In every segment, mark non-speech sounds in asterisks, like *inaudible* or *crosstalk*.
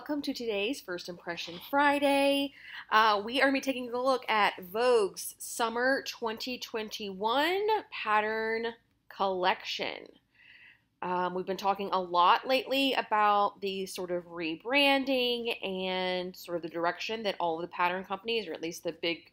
welcome to today's First Impression Friday. Uh, we are going to be taking a look at Vogue's Summer 2021 Pattern Collection. Um, we've been talking a lot lately about the sort of rebranding and sort of the direction that all of the pattern companies, or at least the big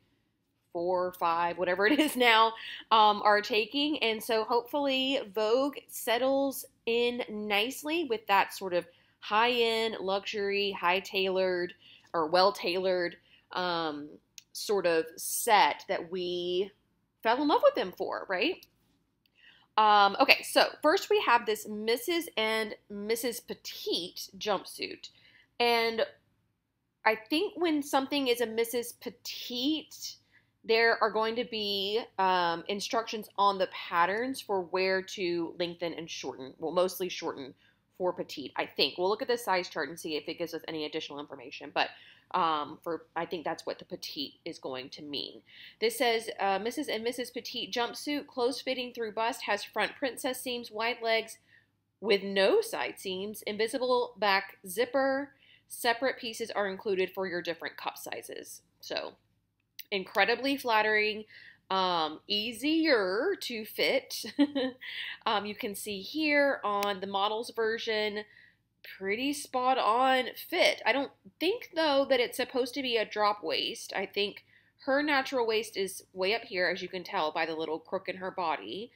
four, or five, whatever it *laughs* is now, um, are taking. And so hopefully Vogue settles in nicely with that sort of high end, luxury, high tailored, or well tailored um, sort of set that we fell in love with them for, right? Um, okay, so first we have this Misses' and Misses' Petite jumpsuit. And I think when something is a Misses' Petite, there are going to be um, instructions on the patterns for where to lengthen and shorten. Well, mostly shorten for petite, I think. We'll look at the size chart and see if it gives us any additional information. But um, for I think that's what the petite is going to mean. This says uh, Misses' and Misses' Petite jumpsuit, close fitting through bust, has front princess seams, wide legs with no side seams, invisible back zipper. Separate pieces are included for your different cup sizes. So incredibly flattering um, easier to fit. *laughs* um, you can see here on the models version, pretty spot on fit. I don't think though that it's supposed to be a drop waist. I think her natural waist is way up here, as you can tell by the little crook in her body.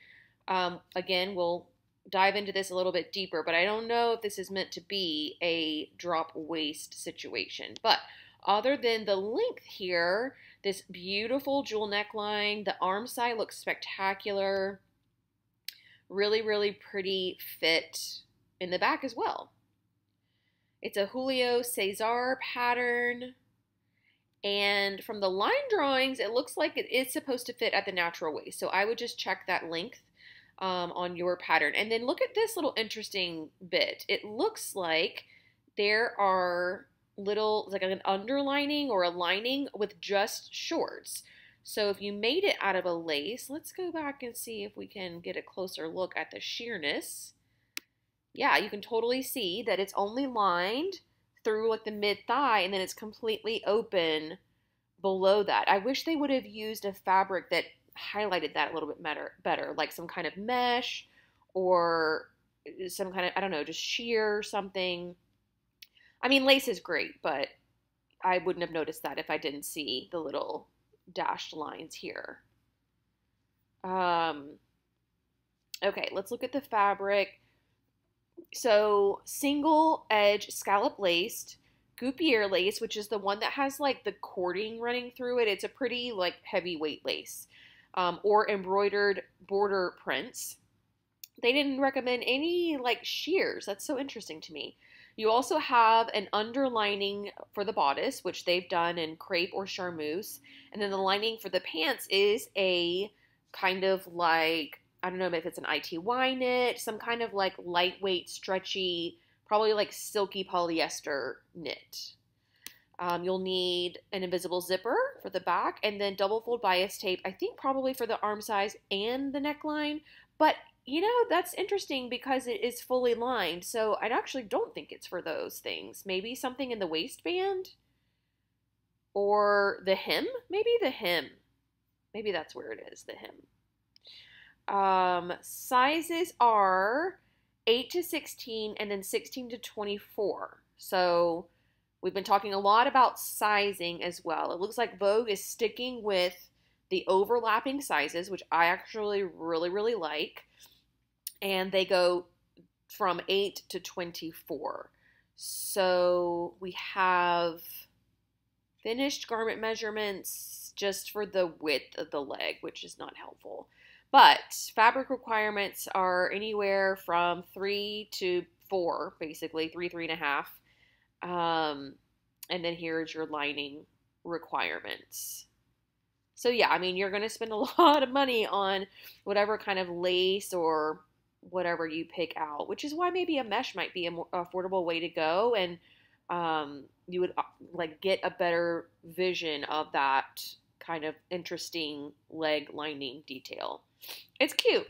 Um, again, we'll dive into this a little bit deeper, but I don't know if this is meant to be a drop waist situation. But other than the length here, this beautiful jewel neckline. The armscye looks spectacular. Really, really pretty fit in the back as well. It's a Julio Cesar pattern. And from the line drawings, it looks like it is supposed to fit at the natural waist. So I would just check that length um, on your pattern. And then look at this little interesting bit. It looks like there are little like an underlining or a lining with just shorts. So if you made it out of a lace, let's go back and see if we can get a closer look at the sheerness. Yeah, you can totally see that it's only lined through like the mid thigh and then it's completely open below that. I wish they would have used a fabric that highlighted that a little bit better, better like some kind of mesh or some kind of, I don't know, just sheer something. I mean, lace is great, but I wouldn't have noticed that if I didn't see the little dashed lines here. Um, okay, let's look at the fabric. So, single edge scallop laced, Guipure lace, which is the one that has like the cording running through it. It's a pretty like heavyweight lace. Um, or embroidered border prints. They didn't recommend any like shears. That's so interesting to me. You also have an underlining for the bodice, which they've done in crepe or charmeuse. And then the lining for the pants is a kind of like, I don't know if it's an ITY knit, some kind of like lightweight, stretchy, probably like silky polyester knit. Um, you'll need an invisible zipper for the back and then double fold bias tape, I think probably for the arm size and the neckline. But you know, that's interesting because it is fully lined. So I actually don't think it's for those things. Maybe something in the waistband or the hem. Maybe the hem. Maybe that's where it is, the hem. Um, sizes are 8 to 16 and then 16 to 24. So we've been talking a lot about sizing as well. It looks like Vogue is sticking with the overlapping sizes, which I actually really, really like and they go from 8 to 24. So we have finished garment measurements just for the width of the leg, which is not helpful. But fabric requirements are anywhere from three to four, basically, three, three and a half. Um, and then here's your lining requirements. So, yeah, I mean, you're going to spend a *laughs* lot of money on whatever kind of lace or whatever you pick out, which is why maybe a mesh might be a more affordable way to go, and um, you would uh, like get a better vision of that kind of interesting leg lining detail. It's cute.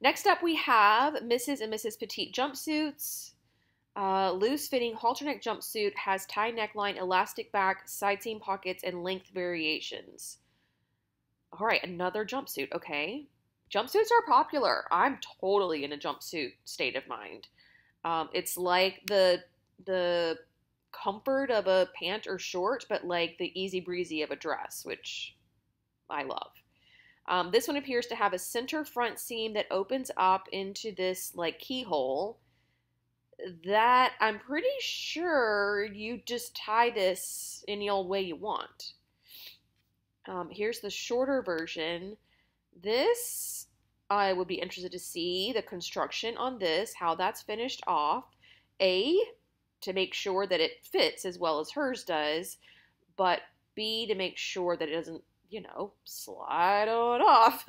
Next up, we have Misses' and Misses' Petite jumpsuits. Uh, loose fitting halter neck jumpsuit has tie neckline, elastic back, side seam pockets, and length variations. All right, another jumpsuit. Okay. Jumpsuits are popular. I'm totally in a jumpsuit state of mind. Um, it's like the the comfort of a pant or short, but like the easy breezy of a dress, which I love. Um, this one appears to have a center front seam that opens up into this like keyhole that I'm pretty sure you just tie this any old way you want. Um, here's the shorter version. This, I would be interested to see the construction on this, how that's finished off. A, to make sure that it fits as well as hers does, but B, to make sure that it doesn't, you know, slide on off.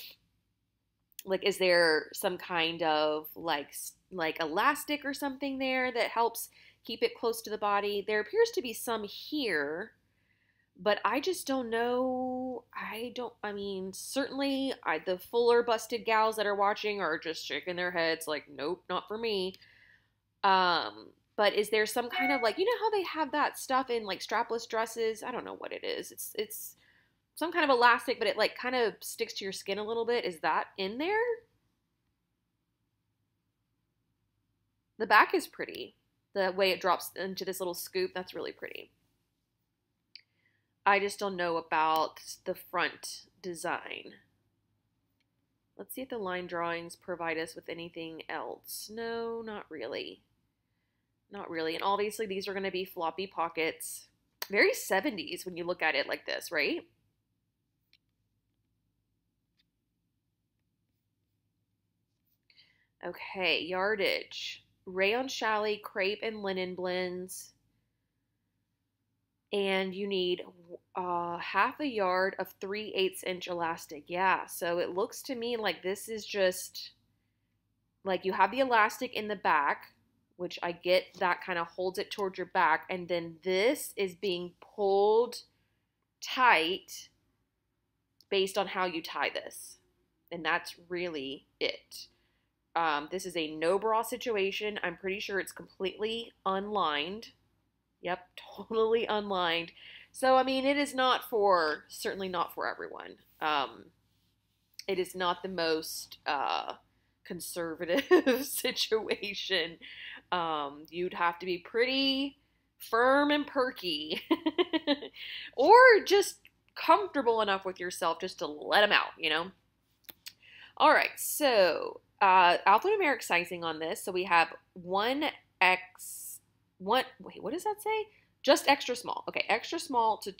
*laughs* like, is there some kind of like like elastic or something there that helps keep it close to the body? There appears to be some here but I just don't know. I don't. I mean, certainly, I, the fuller busted gals that are watching are just shaking their heads like, "Nope, not for me." Um, but is there some kind of like you know how they have that stuff in like strapless dresses? I don't know what it is. It's it's some kind of elastic, but it like kind of sticks to your skin a little bit. Is that in there? The back is pretty. The way it drops into this little scoop, that's really pretty. I just don't know about the front design. Let's see if the line drawings provide us with anything else. No, not really. Not really. And obviously these are going to be floppy pockets. Very 70s when you look at it like this, right? Okay, yardage. Rayon challis, crepe, and linen blends and you need uh, half a yard of 3 eighths inch elastic. Yeah, so it looks to me like this is just like you have the elastic in the back, which I get that kind of holds it towards your back, and then this is being pulled tight based on how you tie this. And that's really it. Um, this is a no bra situation. I'm pretty sure it's completely unlined. Yep, *laughs* totally unlined. So, I mean, it is not for, certainly not for everyone. Um, it is not the most uh, conservative *laughs* situation. Um, you'd have to be pretty firm and perky, *laughs* or just comfortable enough with yourself just to let them out, you know? All right, so uh, alphanumeric sizing on this. So we have 1x what wait, what does that say? Just extra small. Okay, extra small to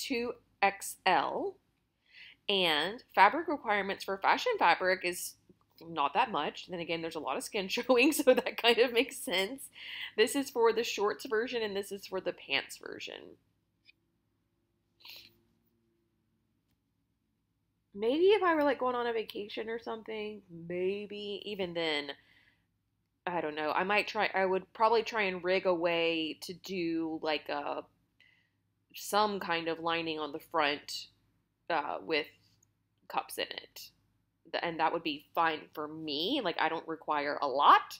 2XL. And fabric requirements for fashion fabric is not that much. Then again, there's a lot of skin *laughs* showing, so that kind of makes sense. This is for the shorts version, and this is for the pants version. Maybe if I were like going on a vacation or something, maybe even then I don't know. I might try. I would probably try and rig a way to do like a some kind of lining on the front uh, with cups in it, and that would be fine for me. Like I don't require a lot,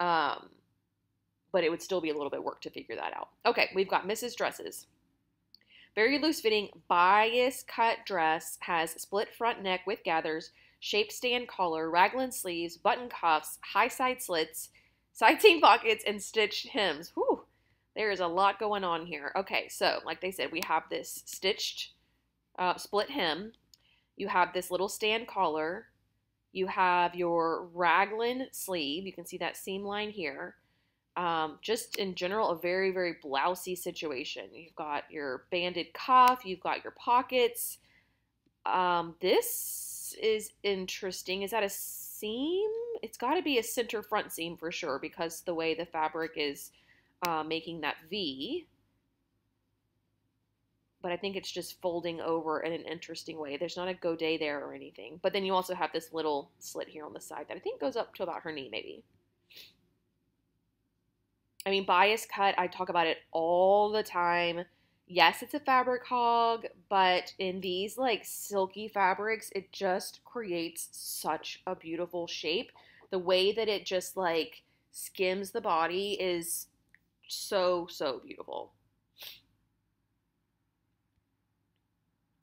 um, but it would still be a little bit work to figure that out. Okay, we've got Misses' Dresses. Very loose fitting bias cut dress has split front neck with gathers shape stand collar, raglan sleeves, button cuffs, high side slits, *laughs* side seam pockets, and stitched hems. Whew, there is a lot going on here. Okay, so like they said, we have this stitched uh, split hem. You have this little stand collar. You have your raglan sleeve. You can see that seam line here. Um, just in general, a very, very blousy situation. You've got your banded cuff. You've got your pockets. Um, this is interesting. Is that a seam? It's got to be a center front seam for sure because the way the fabric is uh, making that V. But I think it's just folding over in an interesting way. There's not a godet there or anything. But then you also have this little slit here on the side that I think goes up to about her knee maybe. I mean, bias cut, I talk about it all the time yes, it's a fabric hog, but in these like silky fabrics, it just creates such a beautiful shape. The way that it just like skims the body is so, so beautiful.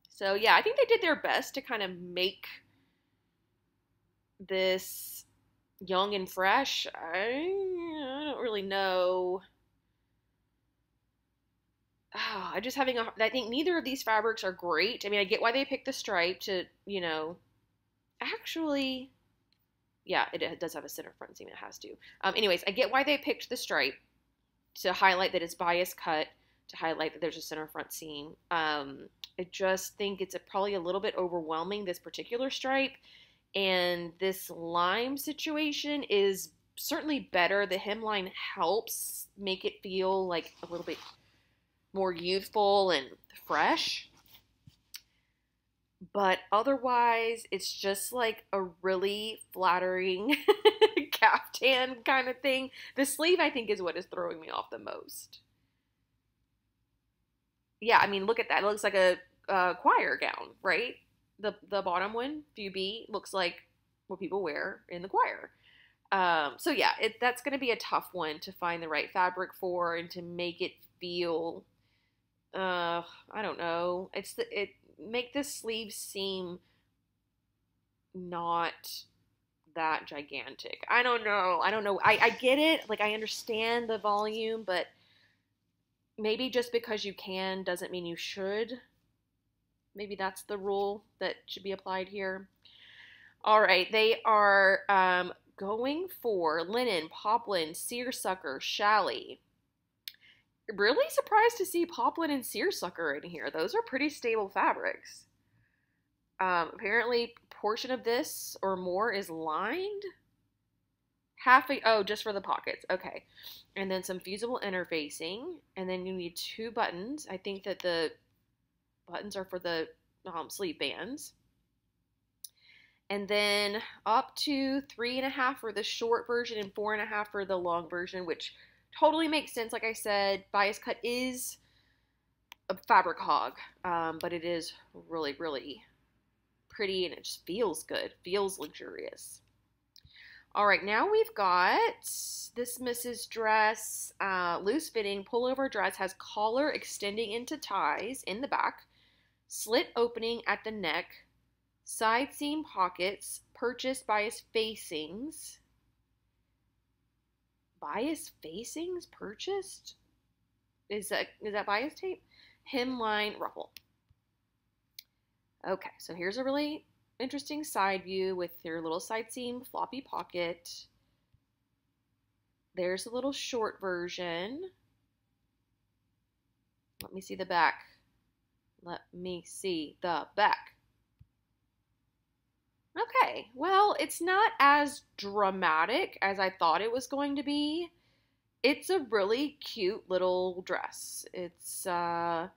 So, yeah, I think they did their best to kind of make this young and fresh. I, I don't really know. *sighs* Oh, I'm just having a. I think neither of these fabrics are great. I mean, I get why they picked the stripe to, you know, actually, yeah, it, does have a center front seam. It has to. Um, anyways, I get why they picked the stripe to highlight that it's bias cut, to highlight that there's a center front seam. Um, I just think it's a, probably a little bit overwhelming, this particular stripe. And this lime situation is certainly better. The hemline helps make it feel like a little bit more youthful and fresh. But otherwise, it's just like a really flattering *laughs* caftan kind of thing. The sleeve, I think, is what is throwing me off the most. Yeah, I mean, look at that. It looks like a, a choir gown, right? The the bottom one, view B, looks like what people wear in the choir. Um, so yeah, it, that's going to be a tough one to find the right fabric for and to make it feel. Uh, I don't know. It's the it make the sleeves seem not that gigantic. I don't know. I don't know. I, I get it. Like I understand the volume, but maybe just because you can doesn't mean you should. Maybe that's the rule that should be applied here. All right, they are um, going for linen, poplin, seersucker, challis. Really surprised to see poplin and seersucker in here. Those are pretty stable fabrics. Um, apparently, portion of this or more is lined. Half a, oh, just for the pockets. Okay. And then some fusible interfacing. And then you need two buttons. I think that the buttons are for the um, sleeve bands. And then up to three and a half for the short version and four and a half for the long version, which totally makes sense. Like I said, bias cut is a fabric hog, um, but it is really, really pretty and it just feels good, feels luxurious. All right, now we've got this Misses' Dress uh, loose fitting pullover dress has collar extending into ties in the back, slit opening at the neck, side seam pockets, purchased bias facings. Bias facings purchased? Is that is that bias tape? Hemline ruffle. Okay, so here's a really interesting side view with your little side seam floppy pocket. There's a little short version. Let me see the back. Let me see the back. Okay, well, it's not as dramatic as I thought it was going to be. It's a really cute little dress. It's, uh,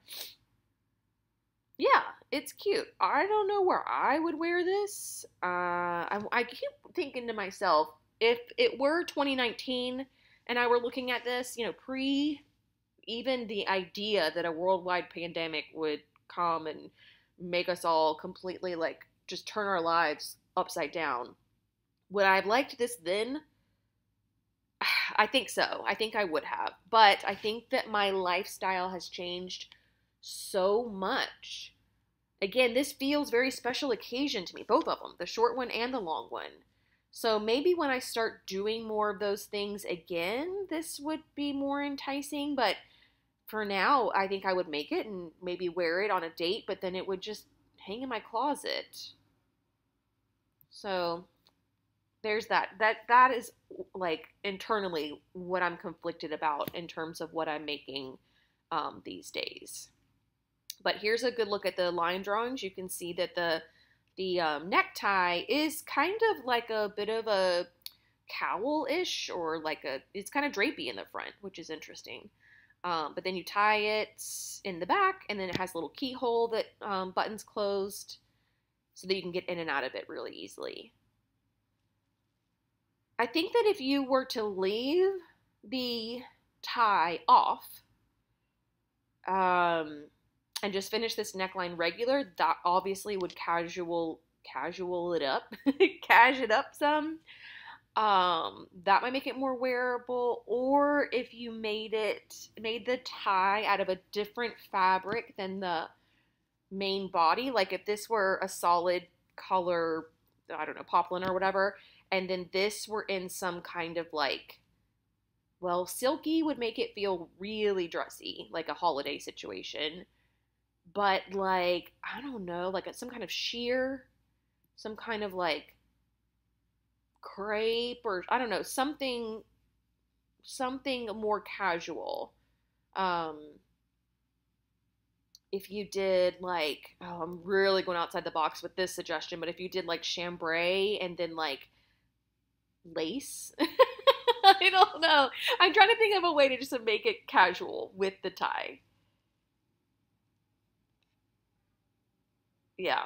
yeah, it's cute. I don't know where I would wear this. Uh, I, I keep thinking to myself, if it were 2019 and I were looking at this, you know, pre even the idea that a worldwide pandemic would come and make us all completely like just turn our lives upside down. Would I have liked this then? *sighs* I think so. I think I would have. But I think that my lifestyle has changed so much. Again, this feels very special occasion to me, both of them, the short one and the long one. So maybe when I start doing more of those things again, this would be more enticing. But for now, I think I would make it and maybe wear it on a date, but then it would just hang in my closet. So there's that. That that is like internally what I'm conflicted about in terms of what I'm making um, these days. But here's a good look at the line drawings. You can see that the the um, necktie is kind of like a bit of a cowl-ish or like a it's kind of drapey in the front, which is interesting. Um, but then you tie it in the back, and then it has a little keyhole that um, buttons closed so that you can get in and out of it really easily. I think that if you were to leave the tie off um, and just finish this neckline regular, that obviously would casual casual it up, *laughs* cash it up some. Um, that might make it more wearable. Or if you made it, made the tie out of a different fabric than the main body, like if this were a solid color, I don't know, poplin or whatever, and then this were in some kind of like, well, silky would make it feel really dressy, like a holiday situation. But like, I don't know, like some kind of sheer, some kind of like crepe or I don't know, something something more casual. Um if you did like oh, I'm really going outside the box with this suggestion, but if you did like chambray and then like lace *laughs* I don't know. I'm trying to think of a way to just make it casual with the tie. Yeah.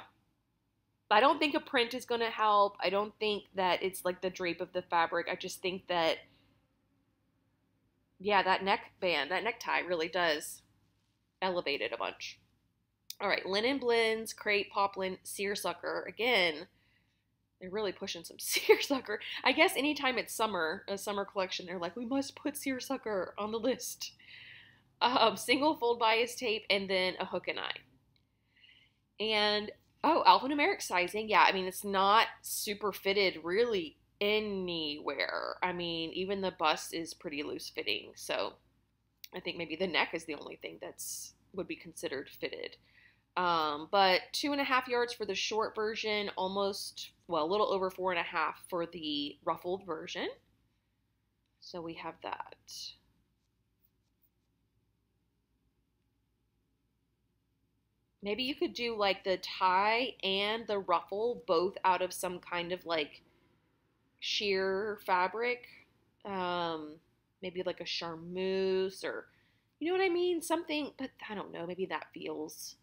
I don't think a print is going to help. I don't think that it's like the drape of the fabric. I just think that, yeah, that neck band, that necktie really does elevate it a bunch. All right, linen blends, crepe, poplin, seersucker. Again, they're really pushing some *laughs* seersucker. I guess anytime it's summer, a summer collection, they're like, we must put seersucker on the list. Um, single fold bias tape and then a hook and eye. And Oh, alphanumeric sizing. Yeah, I mean, it's not super fitted really anywhere. I mean, even the bust is pretty loose fitting. So I think maybe the neck is the only thing that's would be considered fitted. Um, but two and a half yards for the short version, almost, well, a little over four and a half for the ruffled version. So we have that. Maybe you could do like the tie and the ruffle both out of some kind of like sheer fabric. Um, maybe like a charmeuse or, you know what I mean? Something, but I don't know. Maybe that feels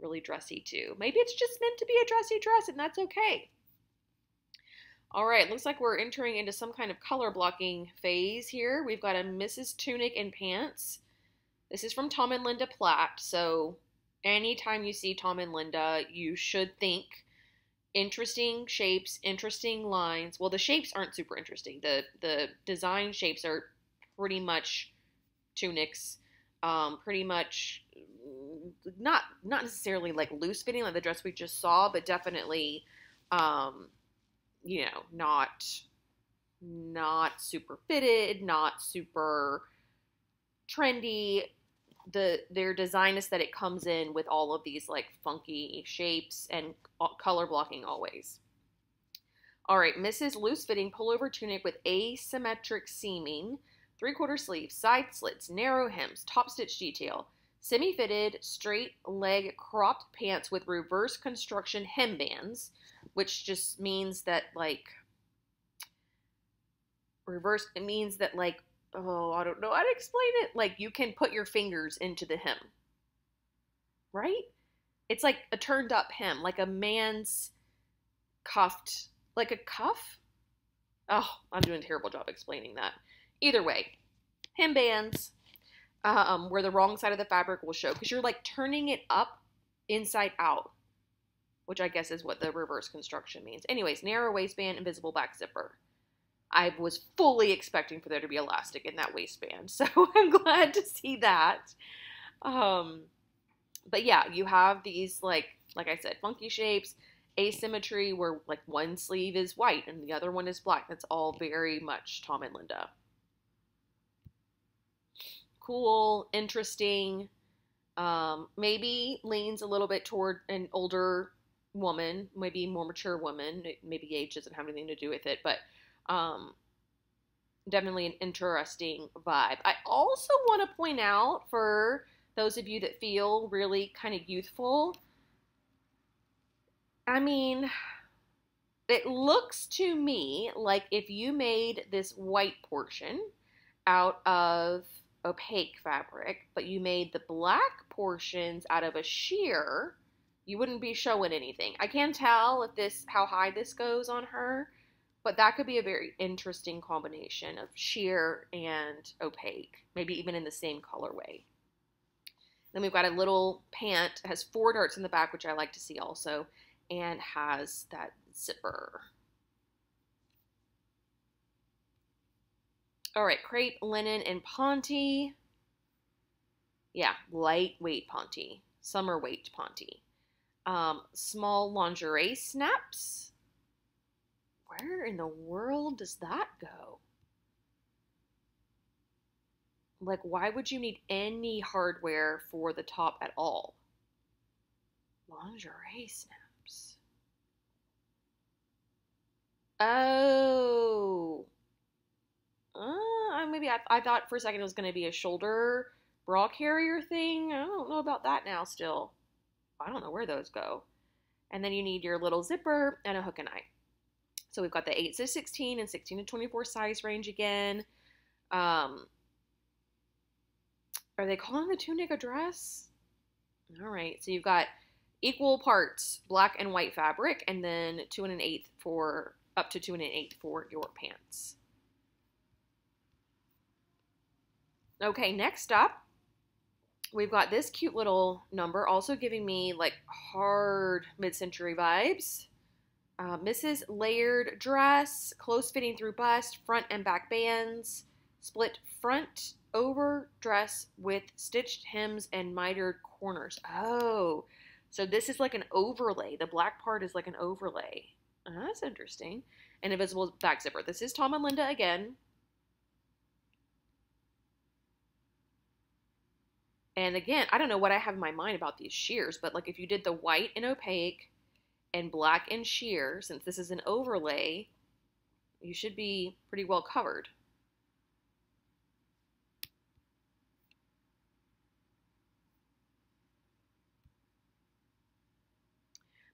really dressy too. Maybe it's just meant to be a dressy dress and that's okay. All right, looks like we're entering into some kind of color blocking phase here. We've got a Misses' Tunic and pants. This is from Tom and Linda Platt, so anytime you see Tom and Linda, you should think interesting shapes, interesting lines. Well, the shapes aren't super interesting. The the design shapes are pretty much tunics, um, pretty much not not necessarily like loose fitting like the dress we just saw, but definitely, um, you know, not not super fitted, not super trendy the their design aesthetic comes in with all of these like funky shapes and color blocking always. All right, Misses' Loose fitting pullover tunic with asymmetric seaming, three quarter sleeves, side slits, narrow hems, top stitch detail, semi fitted straight leg cropped pants with reverse construction hem bands, which just means that like reverse it means that like oh, I don't know how to explain it. Like you can put your fingers into the hem. Right? It's like a turned up hem, like a man's cuffed, like a cuff. Oh, I'm doing a terrible job explaining that. Either way, hem bands, um, where the wrong side of the fabric will show, because you're like turning it up inside out, which I guess is what the reverse construction means. Anyways, narrow waistband, invisible back zipper. I was fully expecting for there to be elastic in that waistband. *laughs* So I'm glad to see that. Um, but yeah, you have these like like I said, funky shapes, asymmetry where like one sleeve is white and the other one is black. That's all very much Tom and Linda. Cool, interesting. Um, maybe leans a little bit toward an older woman, maybe more mature woman. Maybe age doesn't have anything to do with it, but um, definitely an interesting vibe. I also want to point out for those of you that feel really kind of youthful, I mean, it looks to me like if you made this white portion out of opaque fabric, but you made the black portions out of a sheer, you wouldn't be showing anything. I can't tell if this how high this goes on her, but that could be a very interesting combination of sheer and opaque, maybe even in the same colorway. Then we've got a little pant, has four darts in the back, which I like to see also, and has that zipper. All right, crepe, linen, and ponte. Yeah, lightweight ponte, summer weight ponte. Um, small lingerie snaps. Where in the world does that go? Like, why would you need any hardware for the top at all? Lingerie snaps. Oh. Uh, maybe I, I thought for a second it was going to be a shoulder bra carrier thing. I don't know about that now still. I don't know where those go. And then you need your little zipper and a hook and eye. So we've got the 8 to 16 and 16 to 24 size range again. Um, are they calling the tunic a dress? All right, so you've got equal parts black and white fabric, and then two and an eighth for up to two and an eighth for your pants. Okay, next up, we've got this cute little number, also giving me like hard mid-century vibes. Uh, Misses' Layered dress, close fitting through bust, front and back bands, split front over dress with stitched hems and mitered corners. Oh, so this is like an overlay. The black part is like an overlay. Oh, that's interesting. An invisible back zipper. This is Tom and Linda again. And again, I don't know what I have in my mind about these shears, but like if you did the white and opaque and black and sheer, since this is an overlay, you should be pretty well covered.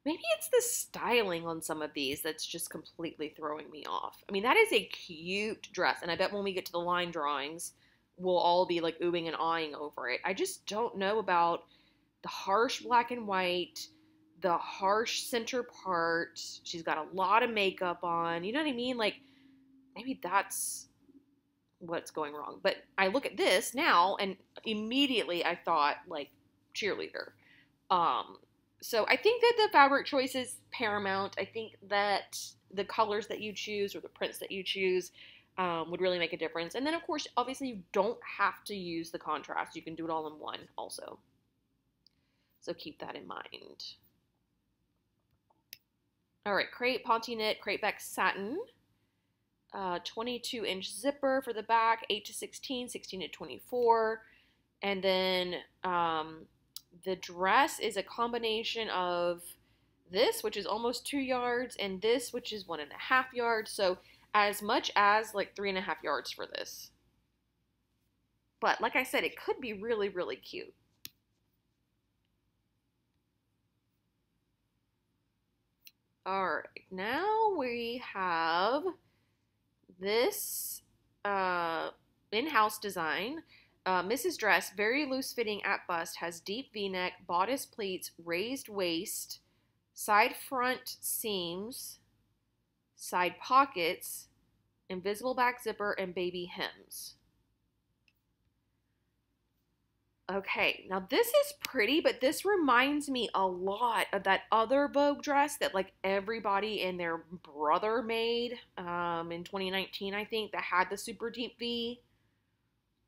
Maybe it's the styling on some of these that's just completely throwing me off. I mean, that is a cute dress, and I bet when we get to the line drawings, we'll all be like oohing and awing over it. I just don't know about the harsh black and white, the harsh center part. She's got a lot of makeup on. You know what I mean? Like, maybe that's what's going wrong. But I look at this now, and immediately I thought, like, cheerleader. Um, so I think that the fabric choice is paramount. I think that the colors that you choose or the prints that you choose um, would really make a difference. And then, of course, obviously, you don't have to use the contrast. You can do it all in one also. So keep that in mind. All right, crepe, ponte knit, crepe back satin. Uh, 22 inch zipper for the back, 8 to 16, 16 to 24. And then um, the dress is a combination of this, which is almost two yards, and this, which is one and a half yards. So as much as like three and a half yards for this. But like I said, it could be really, really cute. All right, now we have this uh, in-house design. Uh, Misses' Dress, very loose fitting at bust, has deep v-neck, bodice pleats, raised waist, side front seams, side pockets, invisible back zipper, and baby hems. Okay, now this is pretty, but this reminds me a lot of that other Vogue dress that like everybody and their brother made um, in 2019, I think, that had the super deep V.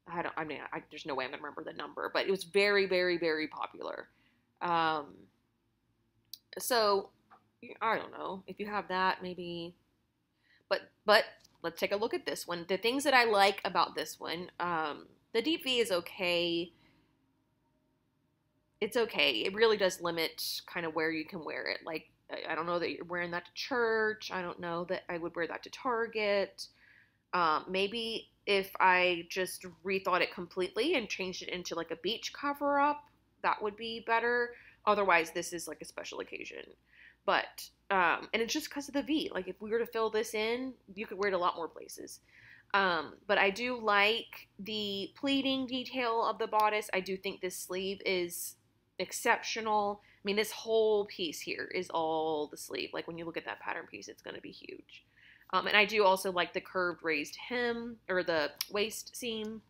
I don't. I mean, I, there's no way I'm gonna remember the number, but it was very, very, very popular. Um, so I don't know if you have that, maybe. But but let's take a look at this one. The things that I like about this one, um, the deep V is okay. It's okay. It really does limit kind of where you can wear it. Like I don't know that you're wearing that to church. I don't know that I would wear that to Target. Um, maybe if I just rethought it completely and changed it into like a beach cover up, that would be better. Otherwise, this is like a special occasion. But, um, and it's just because of the V. Like, if we were to fill this in, you could wear it a lot more places. Um, but I do like the pleating detail of the bodice. I do think this sleeve is exceptional. I mean, this whole piece here is all the sleeve. Like when you look at that pattern piece, it's going to be huge. Um, and I do also like the curved raised hem or the waist seam.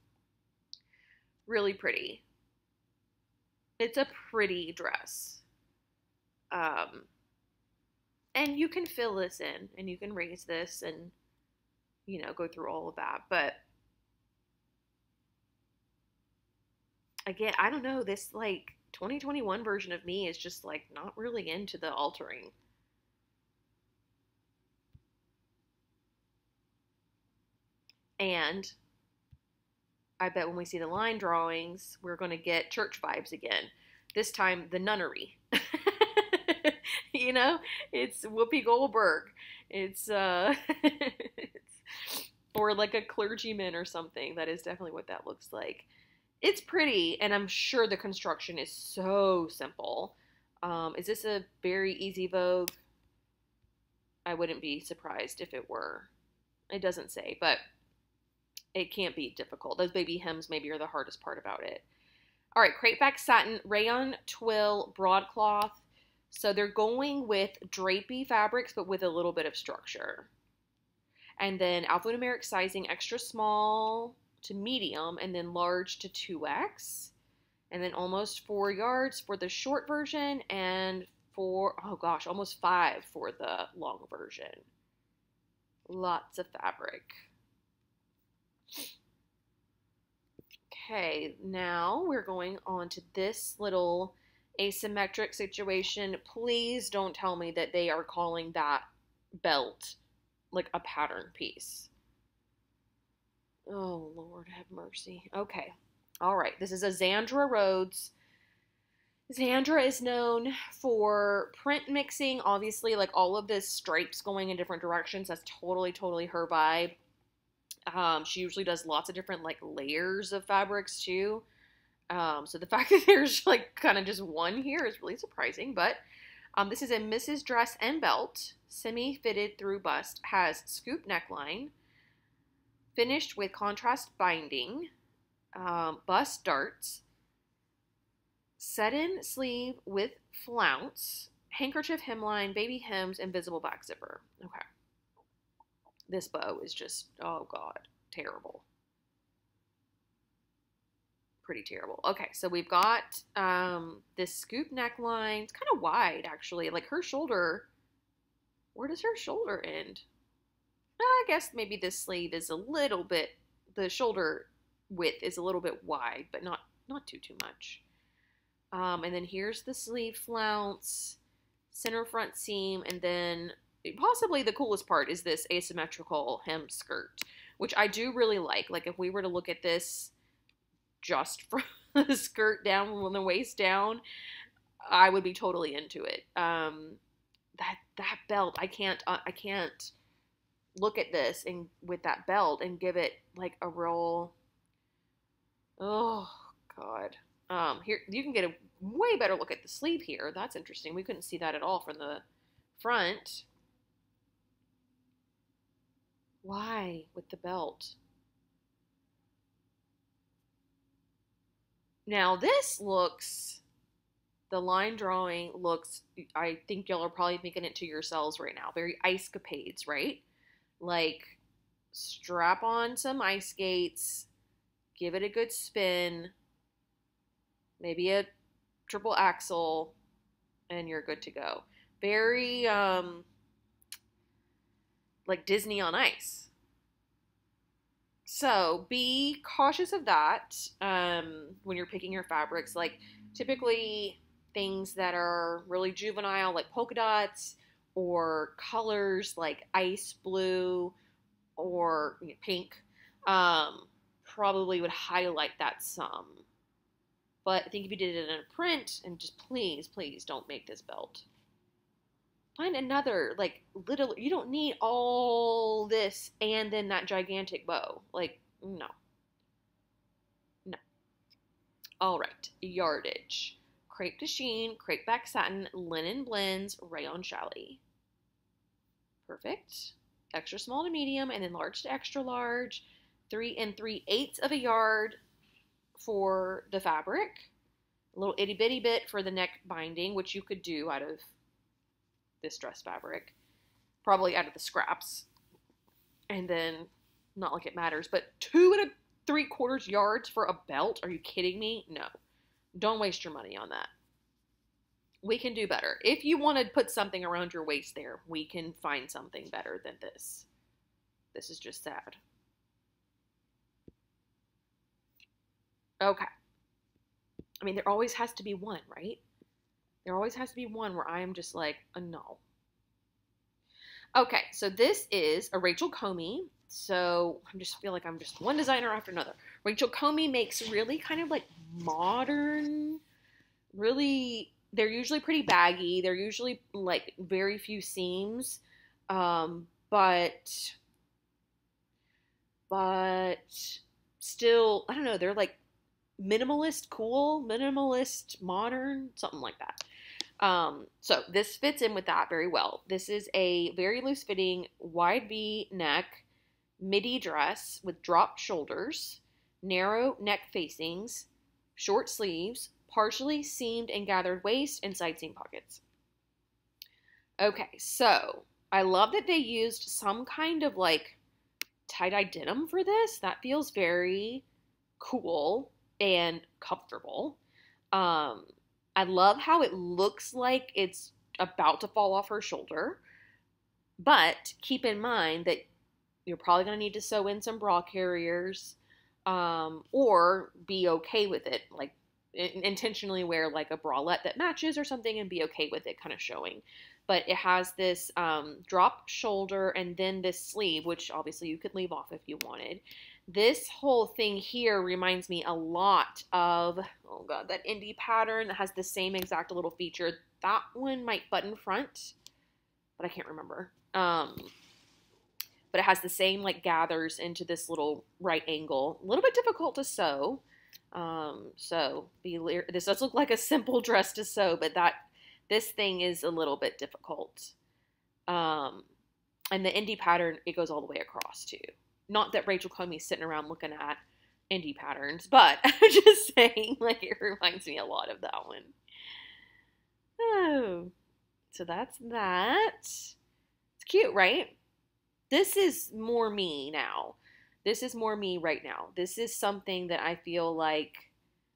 Really pretty. It's a pretty dress. Um, and you can fill this in and you can raise this and, you know, go through all of that. But again, I don't know, this like 2021 version of me is just like not really into the altering. And I bet when we see the line drawings, we're going to get church vibes again. This time, the nunnery. *laughs* you know, it's Whoopi Goldberg. It's uh, *laughs* it's, or like a clergyman or something. That is definitely what that looks like. It's pretty, and I'm sure the construction is so simple. Um, is this a very easy Vogue? I wouldn't be surprised if it were. It doesn't say, but it can't be difficult. Those baby hems maybe are the hardest part about it. All right, crepe back satin, rayon twill, broadcloth. So they're going with drapey fabrics, but with a little bit of structure. And then alphanumeric sizing, extra small to medium, and then large to 2x. And then almost four yards for the short version, and four, oh gosh, almost five for the long version. Lots of fabric. Okay, now we're going on to this little asymmetric situation. Please don't tell me that they are calling that belt like a pattern piece. Oh, Lord, have mercy. Okay. All right. This is a Zandra Rhodes. Zandra is known for print mixing, obviously, like all of this stripes going in different directions. That's totally, totally her vibe. Um, she usually does lots of different like layers of fabrics too. Um, so the *laughs* fact that there's like kind of just one here is really surprising. But um, this is a Misses' Dress and belt, semi-fitted through bust, has scoop neckline, finished with contrast binding, um, bust darts, set-in sleeve with flounce, handkerchief hemline, baby hems, invisible back zipper. Okay. This bow is just, oh God, terrible. Pretty terrible. Okay, so we've got um, this scoop neckline. It's kind of wide, actually. Like her shoulder, where does her shoulder end? I guess maybe this sleeve is a little bit, the shoulder width is a little bit wide, but not, not too, too much. Um, and then here's the sleeve flounce, center front seam, and then possibly the coolest part is this asymmetrical hem skirt, which I do really like. Like if we were to look at this just *laughs* from the skirt down from the waist down, I would be totally into it. Um, that that belt, I can't uh, I can't look at this and with that belt and give it like a real oh god. Um, here you can get a way better look at the sleeve here. That's interesting. We couldn't see that at all from the front. Why with the belt? Now this looks, the line drawing looks, I think y'all are probably thinking it to yourselves right now. Very ice capades, right? Like strap on some ice skates, give it a good spin, maybe a triple axel, and you're good to go. Very, um, like Disney on Ice. So be cautious of that um, when you're picking your fabrics. Like typically things that are really juvenile, like polka dots, or colors like ice blue or pink, um, probably would highlight that some. But I think if you did it in a print, and just please, please don't make this belt. Find another like little you don't need all this and then that gigantic bow. Like no. No. All right yardage. Crepe de chine crepe back satin linen blends rayon challis perfect extra small to medium and then large to extra large three and three eighths of a yard for the fabric a little itty bitty bit for the neck binding which you could do out of this dress fabric, probably out of the scraps. And then, not like it matters, but two and a three quarters yards for a belt? Are you kidding me? No. Don't waste your money on that. We can do better. If you want to put something around your waist there, we can find something better than this. This is just sad. Okay. I mean, there always has to be one, right? There always has to be one where I am just like, a no. Okay, so this is a Rachel Comey. So I just feel like I'm just one designer after another. Rachel Comey makes really kind of like modern, really, they're usually pretty baggy. They're usually like very few seams. Um, but, but still, I don't know, they're like minimalist cool, minimalist modern, something like that. Um, so this fits in with that very well. This is a very loose fitting, wide V neck, midi dress with dropped shoulders, narrow neck facings, short sleeves, partially seamed and gathered waist, and side seam pockets. Okay, so I love that they used some kind of like tie dye denim for this. That feels very cool and comfortable. Um, I love how it looks like it's about to fall off her shoulder. But keep in mind that you're probably going to need to sew in some bra carriers um, or be okay with it. Like intentionally wear like a bralette that matches or something and be okay with it kind of showing. But it has this um, drop shoulder and then this sleeve, which obviously you could leave off if you wanted. This whole thing here reminds me a lot of, oh god, that indie pattern that has the same exact little feature. That one might button front, but I can't remember. Um, but it has the same like gathers into this little right angle. A little bit difficult to sew. Um, so be this does look like a simple dress to sew, but that this thing is a little bit difficult. Um, and the indie pattern it goes all the way across too. Not that Rachel Comey's sitting around looking at indie patterns, but *laughs* I'm just saying, like, it reminds me a lot of that one. Oh, so that's that. It's cute, right? This is more me now. This is more me right now. This is something that I feel like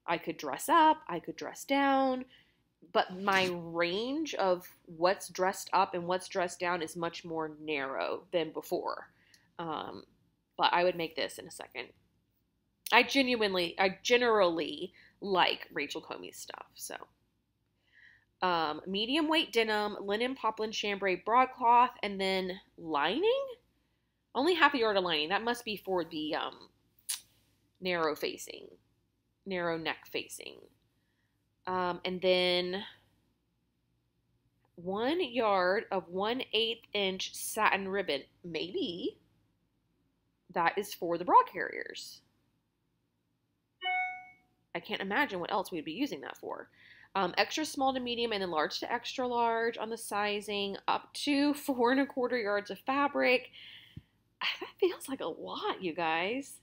I could dress up, I could dress down, but my range of what's dressed up and what's dressed down is much more narrow than before. Um, but I would make this in a second. I genuinely, I generally like Rachel Comey's stuff. So, um, medium weight denim, linen poplin chambray broadcloth, and then lining. Only half a yard of lining. That must be for the um, narrow facing, narrow neck facing. Um, and then one yard of one eighth inch satin ribbon. Maybe that is for the bra carriers. I can't imagine what else we'd be using that for. Um, extra small to medium and then large to extra large on the sizing, up to four and a quarter yards of fabric. That feels like a lot, you guys.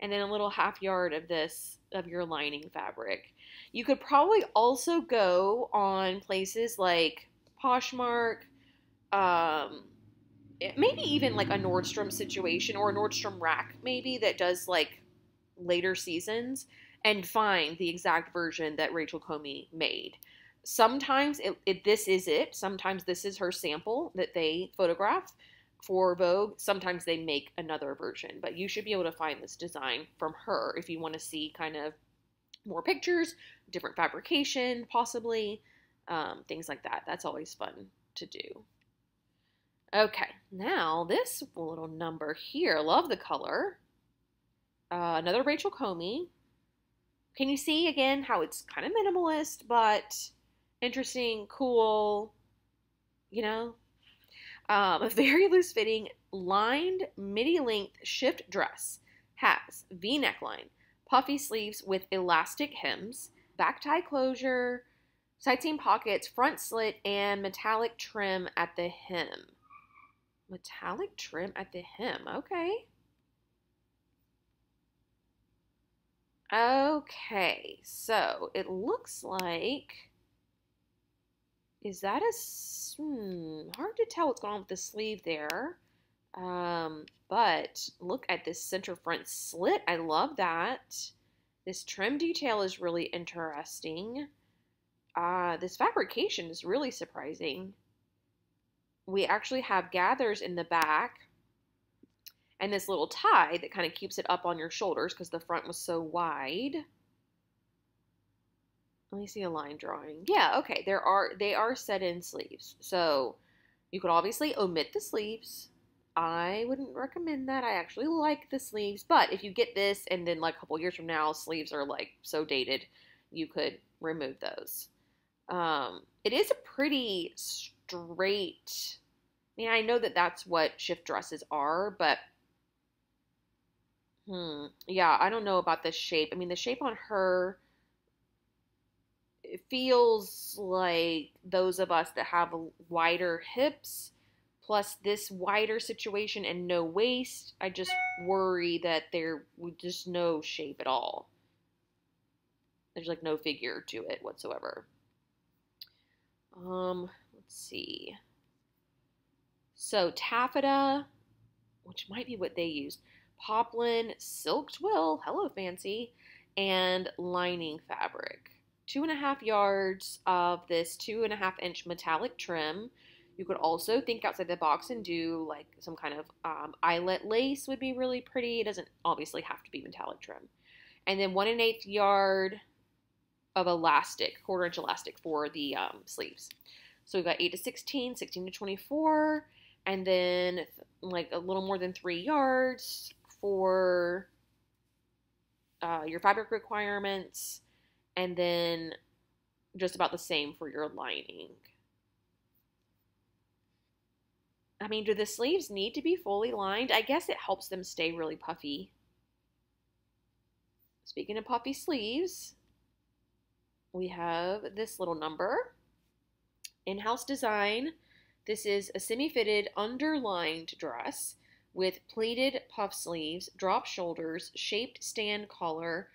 And then a little half yard of this, of your lining fabric. You could probably also go on places like Poshmark, um, maybe even like a Nordstrom situation or a Nordstrom rack, maybe that does like later seasons and find the exact version that Rachel Comey made. Sometimes it, it, this is it. Sometimes this is her sample that they photograph for Vogue. Sometimes they make another version, but you should be able to find this design from her if you want to see kind of more pictures, different fabrication, possibly, um, things like that. That's always fun to do. Okay, now this little number here, love the color. Uh, another Rachel Comey. Can you see again how it's kind of minimalist, but interesting, cool, you know? Um, a very *laughs* loose fitting, lined midi length shift dress has v neckline, puffy sleeves with elastic hems, back tie closure, side seam pockets, front slit, and metallic trim at the hem. Metallic trim at the hem. Okay. Okay, so it looks like. Is that a. Hmm, hard to tell what's going on with the sleeve there. Um, but look at this center front slit. I love that. This trim detail is really interesting. Uh, this fabrication is really surprising we actually have gathers in the back and this little tie that kind of keeps it up on your shoulders because the front was so wide. Let me see a line drawing. Yeah, okay. There are they are set in sleeves. So you could obviously omit the sleeves. I wouldn't recommend that. I actually like the sleeves, but if you get this and then like a couple years from now sleeves are like so dated, you could remove those. Um, it is a pretty straight. I mean, I know that that's what shift dresses are, but hmm, yeah, I don't know about the shape. I mean, the shape on her it feels like those of us that have wider hips plus this wider situation and no waist i just worry that there would just no shape at all. There's like no figure to it whatsoever. Um let's see. So taffeta which might be what they used poplin silk twill hello fancy and lining fabric two and a half yards of this two and a half inch metallic trim. You could also think outside the box and do like some kind of um, eyelet lace would be really pretty. It doesn't obviously have to be metallic trim. And then one and eighth yard of elastic, quarter inch elastic for the um, sleeves. So we've got 8 to 16, 16 to 24, and then like a little more than three yards for uh, your fabric requirements and then just about the same for your lining. I mean, do the sleeves need to be fully lined? I guess it helps them stay really puffy. Speaking of puffy sleeves, we have this little number. In-house design. This is a semi-fitted underlined dress with pleated puff sleeves, drop shoulders, shaped stand collar,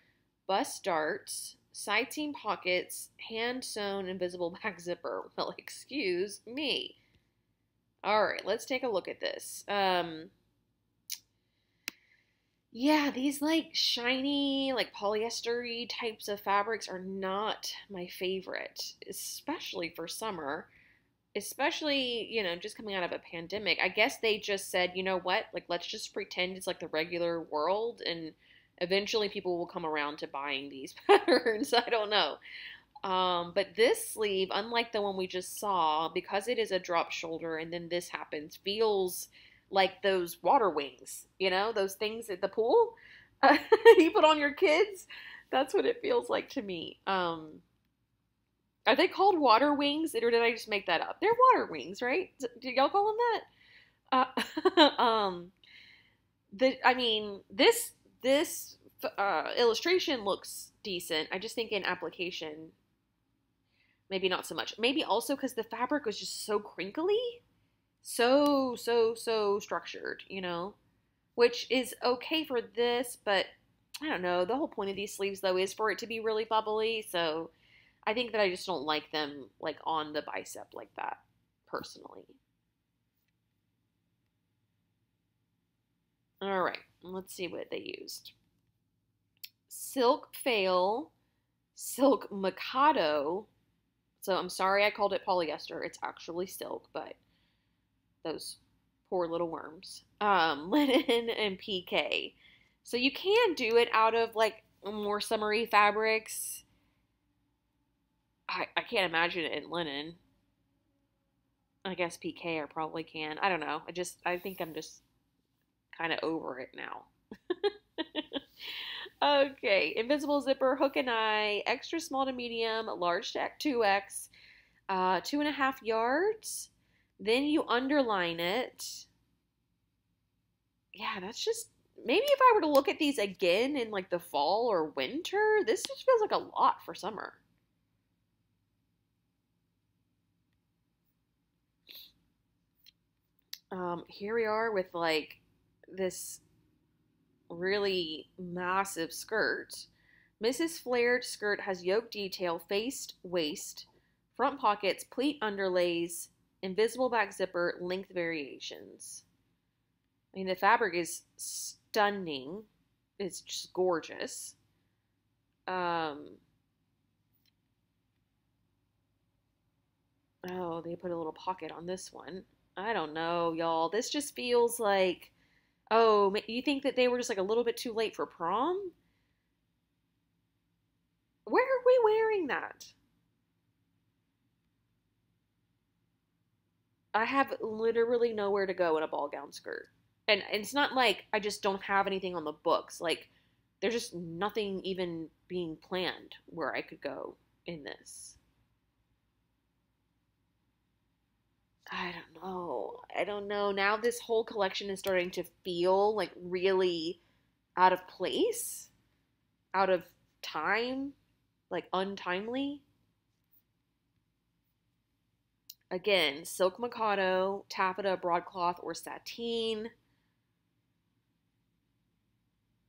bust darts, side seam pockets, hand sewn invisible *laughs* back zipper. Well, excuse me. All right, let's take a look at this. Um, yeah, these like shiny, like polyester types of fabrics are not my favorite, especially for summer. Especially, you know, just coming out of a pandemic. I guess they just said, you know what? Like, let's just pretend it's like the regular world and eventually people will come around to buying these *laughs* patterns. I don't know. Um, but this sleeve, unlike the one we just saw, because it is a drop shoulder and then this happens, feels like those water wings, you know, those things at the pool *laughs* uh, you put on your kids. That's what it feels like to me. Um, are they called water wings, or did I just make that up? They're water wings, right? Do y'all call them that? Uh, *laughs* um, the I mean, this this uh, illustration looks decent. I just think in application, maybe not so much. Maybe also because the fabric was just so crinkly, so so so structured, you know, which is okay for this, but I don't know. The whole point of these sleeves though is for it to be really bubbly, so I think that I just don't like them like on the bicep like that personally. All right. Let's see what they used. Silk Faille, Silk Mikado. So I'm sorry I called it polyester. It's actually silk, but those poor little worms. Um, *laughs* linen and pique. So you can do it out of like more summery fabrics. I, I can't imagine it in linen. I guess pique I probably can. I don't know. I just I think I'm just kind of over it now. *laughs* okay, invisible zipper, hook and eye, extra small to medium, large stack 2x, uh, two and a half yards. Then you underline it. Yeah, that's just maybe if I were to look at these again in like the fall or winter, this just feels like a lot for summer. Um, here we are with like this really massive skirt. Misses' Flared skirt has yoke detail, faced waist, front pockets, pleat underlays, invisible back zipper, length variations. I mean, the fabric is stunning. It's just gorgeous. Um, oh, they put a little pocket on this one. I don't know, y'all. This just feels like Oh, you think that they were just like a little bit too late for prom? Where are we wearing that? I have literally nowhere to go in a ball gown skirt. And it's not like I just don't have anything on the books. Like, there's just nothing even being planned where I could go in this. I don't know. I don't know. Now this whole collection is starting to feel like really out of place, out of time, like untimely. Again, silk mikado, taffeta, broadcloth, or sateen.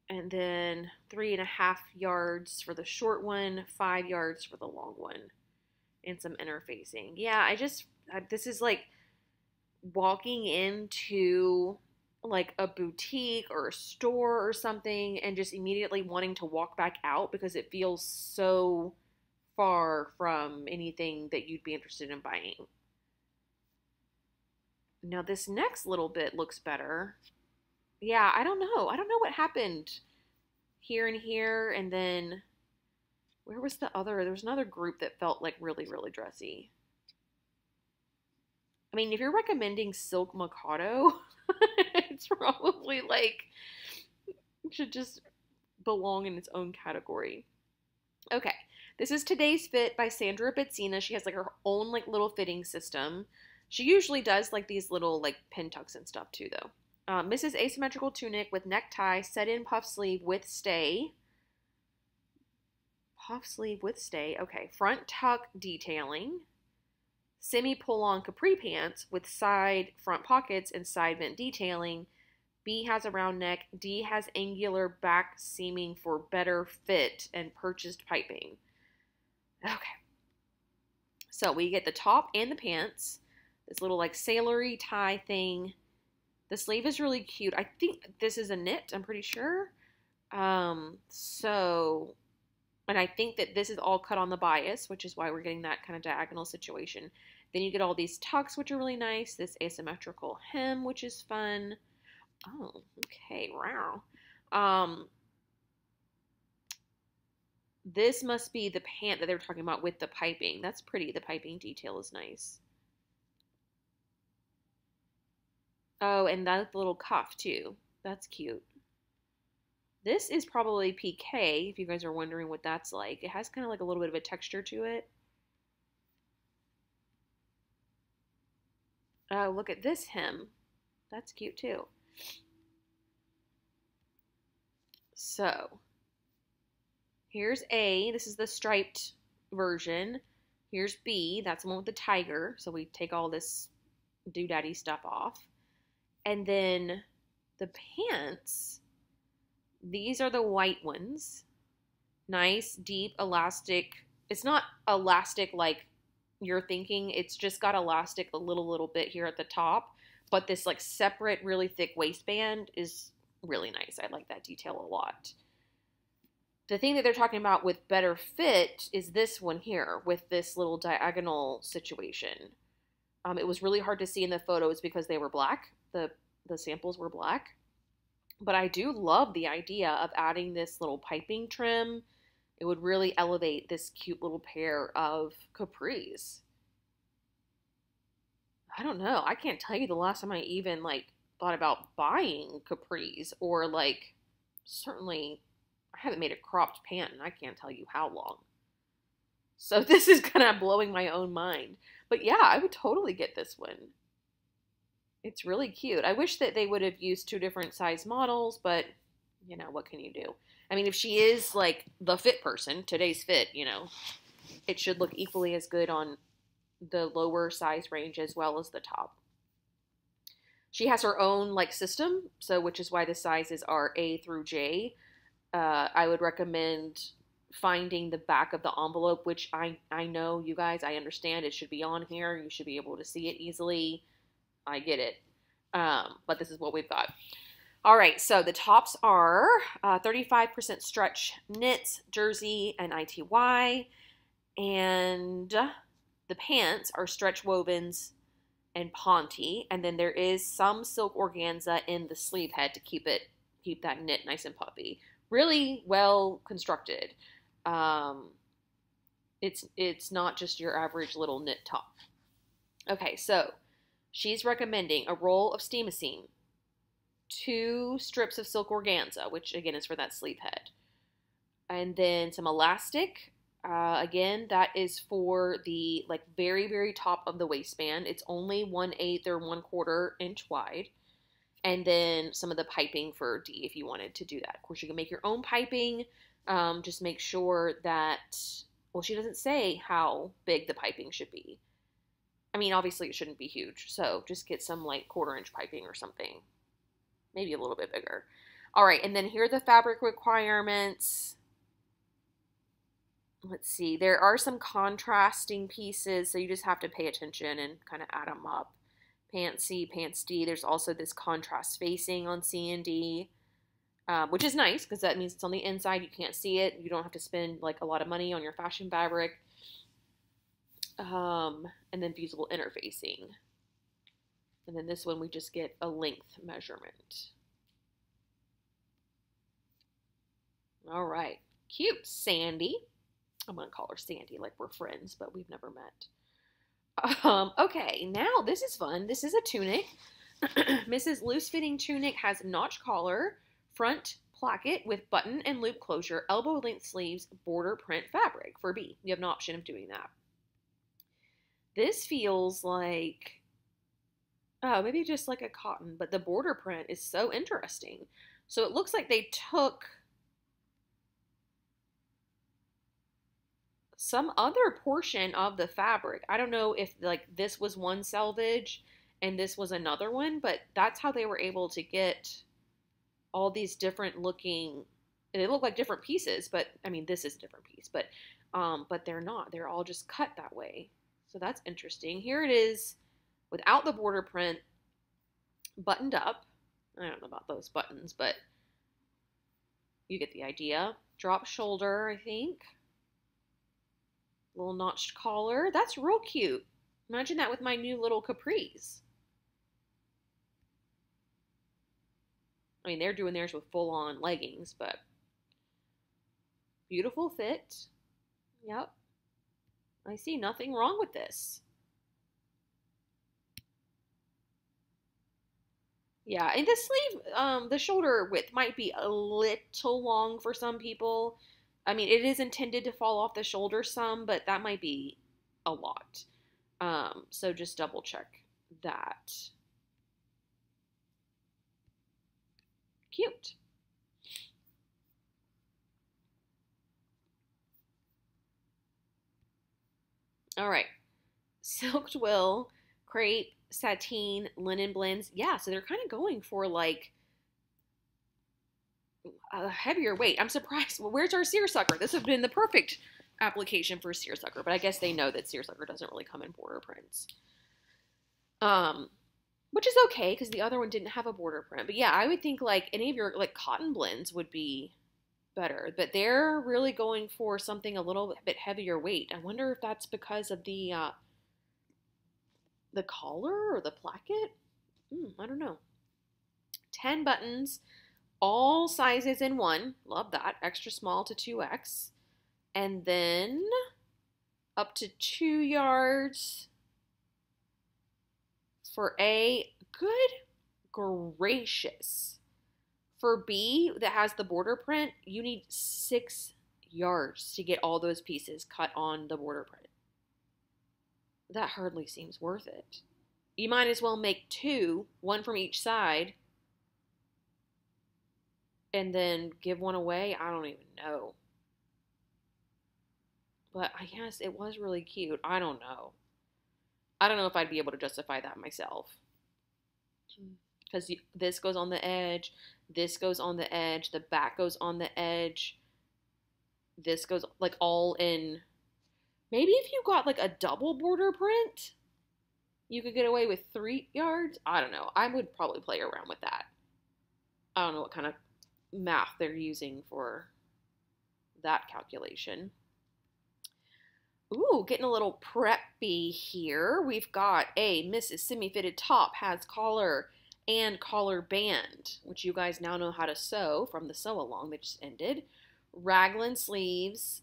And then three and a half yards for the short one, five yards for the long one, and some interfacing. Yeah, I just, I, this is like walking into like a boutique or a store or something and just immediately wanting to walk back out because it feels so far from anything that you'd be interested in buying. Now, this next little bit looks better. Yeah, I don't know. I don't know what happened here and here, and then where was the other? There was another group that felt like really, really dressy. I mean, if you're recommending Silk Mikado, *laughs* it's probably like should just belong in its own category. Okay, this is today's fit by Sandra Betzina. She has like her own like little fitting system. She usually does like these little like pin tucks and stuff too, though. Uh, Misses' Asymmetrical tunic with necktie, set in puff sleeve with stay. Puff sleeve with stay. Okay, front tuck detailing semi pull on capri pants with side front pockets and side vent detailing. B has a round neck. D has angular back seaming for better fit and purchased piping. Okay. So we get the top and the pants. This little like sailory tie thing. The sleeve is really cute. I think this is a knit, I'm pretty sure. Um, so, and I think that this is all cut on the bias, which is why we're getting that kind of diagonal situation. Then you get all these tucks, which are really nice. This asymmetrical hem, which is fun. Oh, okay, wow. Um, this must be the pant that they were talking about with the piping. That's pretty. The piping detail is nice. Oh, and that little cuff too. That's cute. This is probably pique, if you guys are wondering what that's like. It has kind of like a little bit of a texture to it. Oh, look at this hem. That's cute too. So, here's A. This is the striped version. Here's B. That's the one with the tiger. So we take all this doodaddy stuff off. And then the pants, these are the white ones. Nice, deep, elastic. It's not elastic like you're thinking it's just got elastic a little little bit here at the top but this like separate really thick waistband is really nice. I like that detail a lot. The thing that they're talking about with better fit is this one here with this little diagonal situation. Um, it was really hard to see in the photos because they were black. The the samples were black. But i do love the idea of adding this little piping trim it would really elevate this cute little pair of capris. I don't know. I can't tell you the last time I even like thought about buying capris or like certainly I haven't made a cropped pant and I can't tell you how long. So *laughs* this is kind of blowing my own mind. But yeah, I would totally get this one. It's really cute. I wish that they would have used two different size models, but you know, what can you do? I mean, if she is like the fit person, today's fit, you know, it should look equally as good on the lower size range as well as the top. She has her own like system, so which is why the sizes are A through J. Uh, I would recommend finding the back of the envelope, which I I know you guys, I understand it should be on here. You should be able to see it easily. I get it, um, but this is what we've got. All right, so the tops are 35% uh, stretch knits, jersey, and ITY. And the pants are stretch wovens and ponte. And then there is some silk organza in the sleeve head to keep it keep that knit nice and puffy. Really well constructed. Um, It's it's not just your average little knit top. Okay, so she's recommending a roll of Steam-A-Seam, two strips of silk organza, which again is for that sleeve head, and then some elastic. Uh, again, that is for the like very very top of the waistband. It's only one eighth or one quarter inch wide, and then some of the piping for D if you wanted to do that. Of course, you can make your own piping. Um, just make sure that well, she doesn't say how big the piping should be. I mean, obviously it shouldn't be huge, so just get some like quarter inch piping or something. Maybe a little bit bigger. All right, and then here are the fabric requirements. Let's see, there are some contrasting pieces, so you just have to pay attention and kind of add them up. Pants C, pants D, there's also this contrast facing on C and D um, which is nice because that means it's on the inside. You can't see it. You don't have to spend like a lot of money on your fashion fabric. Um, and then fusible interfacing. And then this one we just get a length measurement. All right, cute, Sandy. I'm gonna call her Sandy like we're friends, but we've never met. Um, okay, now this is fun. This is a tunic. *clears throat* Misses' Loose Fitting Tunic has notch collar, front placket with button and loop closure, elbow length sleeves, border print fabric for B. You have an option of doing that. This feels like, oh, maybe just like a cotton, but the border print is so interesting. So it looks like they took some other portion of the fabric. I don't know if like this was one selvage and this was another one, but that's how they were able to get all these different looking they look like different pieces, but I mean this is a different piece, but um but they're not. They're all just cut that way. So that's interesting. Here it is without the border print buttoned up. I don't know about those buttons, but you get the idea. Drop shoulder, I think. Little notched collar. That's real cute. Imagine that with my new little capris. I mean, they're doing theirs with full on leggings, but beautiful fit. Yep. I see nothing wrong with this. Yeah, and the sleeve, um, the shoulder width might be a little long for some people. I mean, it is intended to fall off the shoulder some, but that might be a lot. Um, so just double check that. Cute. All right. *laughs* Silk twill, crepe, sateen, linen blends. Yeah, so they're kind of going for like a heavier weight. I'm surprised. Well, *laughs* where's our seersucker? This would have been the perfect application for seersucker, but I guess they know that seersucker doesn't really come in border prints. Um, which is okay because the other one didn't have a border print. But yeah, I would think like any of your like cotton blends would be better, but they're really going for something a little bit heavier weight. I wonder if that's because of the uh, the collar or the placket. Mm, I don't know. Ten buttons, all sizes in one. Love that. Extra small to two X, and then up to two yards for A, good gracious. For B, that has the border print, you need six yards to get all those pieces cut on the border print. That hardly seems worth it. You might as well make two, one from each side, and then give one away. I don't even know. But I guess it was really cute. I don't know. I don't know if I'd be able to justify that myself. Hmm. Because this goes on the edge, this goes on the edge, the back goes on the edge, this goes like all in. Maybe if you got like a double border print, you could get away with three yards. I don't know. I would probably play around with that. I don't know what kind of math they're using for that calculation. Ooh, getting a little preppy here. We've got a Misses' Semi-Fitted top has collar and collar band, which you guys now know how to sew from the sew along that just ended. Raglan sleeves,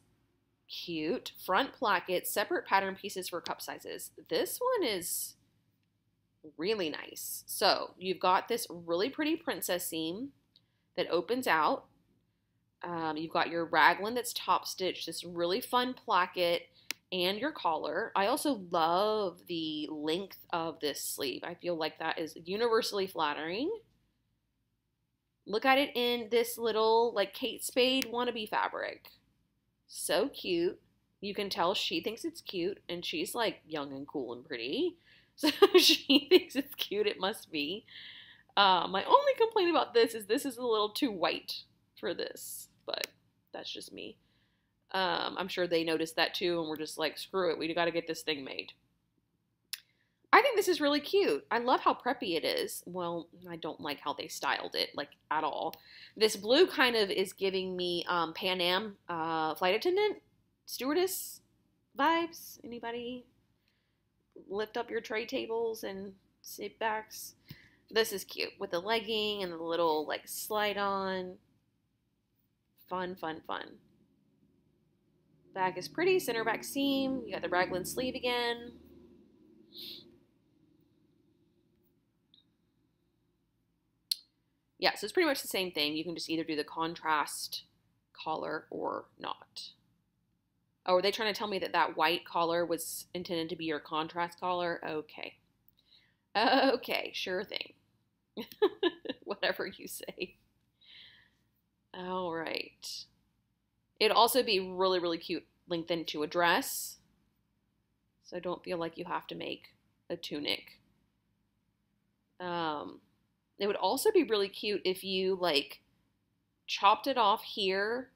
Cute. Front placket, separate pattern pieces for cup sizes. This one is really nice. So you've got this really pretty princess seam that opens out. Um, you've got your raglan that's top stitched, this really fun placket, and your collar. I also love the length of this sleeve. I feel like that is universally flattering. Look at it in this little like Kate Spade wannabe fabric. So cute. You can tell she thinks it's cute and she's like young and cool and pretty. *laughs* So she thinks it's cute, it must be. Uh, my only complaint about this is this is a little too white for this, but that's just me. Um, I'm sure they noticed that too, and we're just like, screw it, we got to get this thing made. I think this is really cute. I love how preppy it is. Well, I don't like how they styled it, like at all. This blue kind of is giving me um, Pan Am uh, flight attendant, stewardess vibes. Anybody lift up your tray tables and sit backs. This is cute with the legging and the little like slide on. Fun, fun, fun. Back is pretty, center back seam. You got the raglan sleeve again. Yeah, so it's pretty much the same thing. You can just either do the contrast collar or not. Oh, are they trying to tell me that that white collar was intended to be your contrast collar? Okay. Okay, sure thing. *laughs* Whatever you say. All right. It'd also be really, really cute lengthened to a dress. So don't feel like you have to make a tunic. Um, it would also be really cute if you like chopped it off here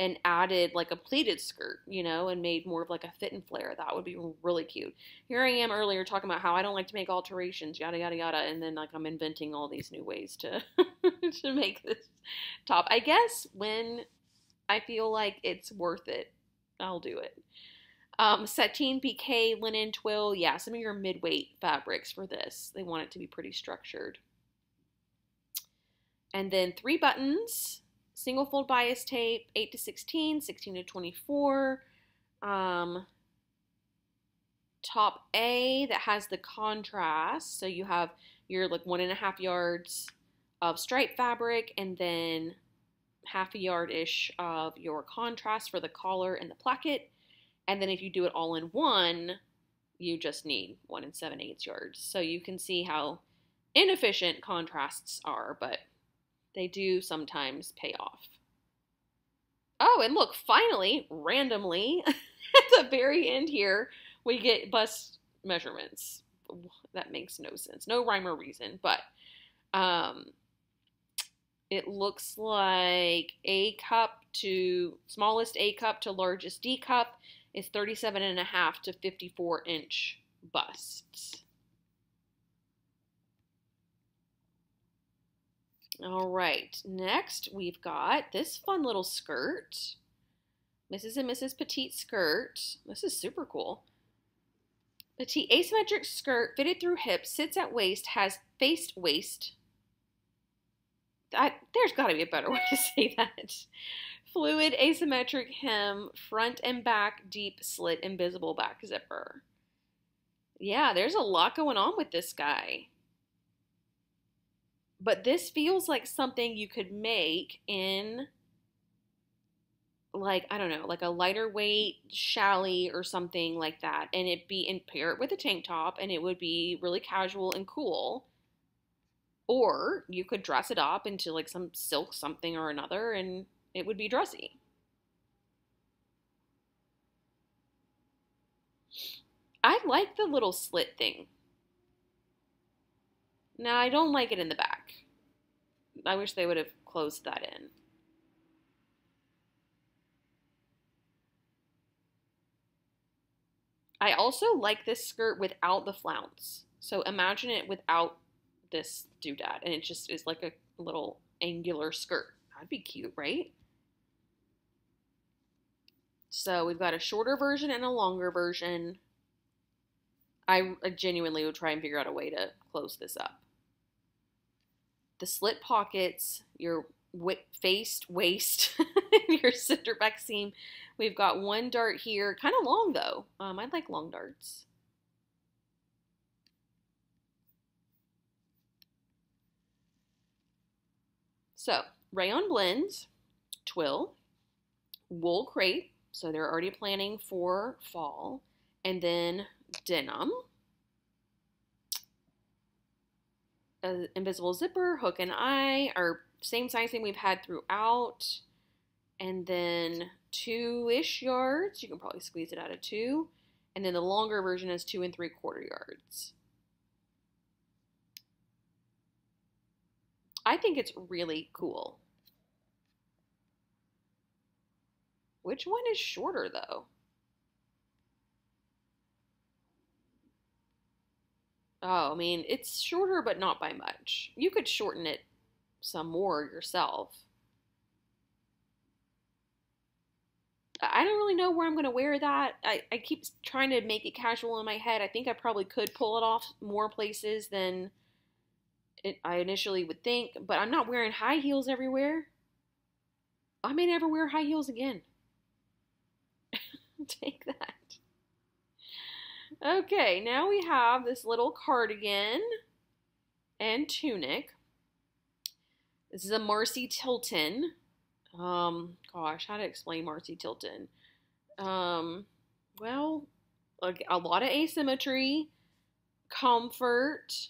and added like a pleated skirt, you know, and made more of like a fit and flare. That would be really cute. Here I am earlier talking about how I don't like to make alterations, yada yada yada, and then like I'm inventing all these new ways to *laughs* to make this top. I guess when I feel like it's worth it, I'll do it. Um, sateen pique linen twill, yeah, some of your mid-weight fabrics for this. They want it to be pretty structured. And then three buttons single fold bias tape, 8 to 16, 16 to 24. Um, top A that has the contrast. So you have your like one and a half yards of stripe fabric and then half a yard ish of your contrast for the collar and the placket. And then if you do it all in one, you just need one and seven eighths yards. So you can see how inefficient contrasts are, but they do sometimes pay off. Oh, and look, finally, randomly, *laughs* at the very end here, we get bust measurements. That makes no sense. No rhyme or reason, but um, it looks like A cup to smallest A cup to largest D cup is 37 and a half to 54 inch busts. All right, next we've got this fun little skirt. Misses' and Misses' Petite skirt. This is super cool. Petite asymmetric skirt fitted through hips, sits at waist, has faced waist. there's got to be a better *laughs* way to say that. Fluid asymmetric hem, front and back, deep slit, invisible back zipper. Yeah, there's a lot going on with this guy. But this feels like something you could make in like I don't know, like a lighter weight challis or something like that, and it be and pair it with a tank top, and it would be really casual and cool. Or you could dress it up into like some silk something or another, and it would be dressy. I like the little slit thing. Now, I don't like it in the back. I wish they would have closed that in. I also like this skirt without the flounce. So imagine it without this doodad, and it just is like a little angular skirt. That'd be cute, right? So we've got a shorter version and a longer version. I genuinely would try and figure out a way to close this up the slit pockets, your faced waist *laughs* and your center back seam. We've got one dart here, kind of long though. Um, I like long darts. So, rayon blends, twill, wool crepe, so they're already planning for fall, and then denim, uh, invisible zipper, hook and eye, or same sizing we've had throughout, and then two-ish yards. You can probably squeeze it out of two, and then the longer version is two and three quarter yards. I think it's really cool. Which one is shorter though? Oh, I mean, it's shorter, but not by much. You could shorten it some more yourself. I don't really know where I'm going to wear that. I, I keep trying to make it casual in my head. I think I probably could pull it off more places than it, I initially would think, but I'm not wearing high heels everywhere. I may never wear high heels again. *laughs* Take that. Okay, now we have this little cardigan and tunic. This is a Marcy Tilton. Um, gosh, how to explain Marcy Tilton? Um, well, a, a lot of asymmetry, comfort,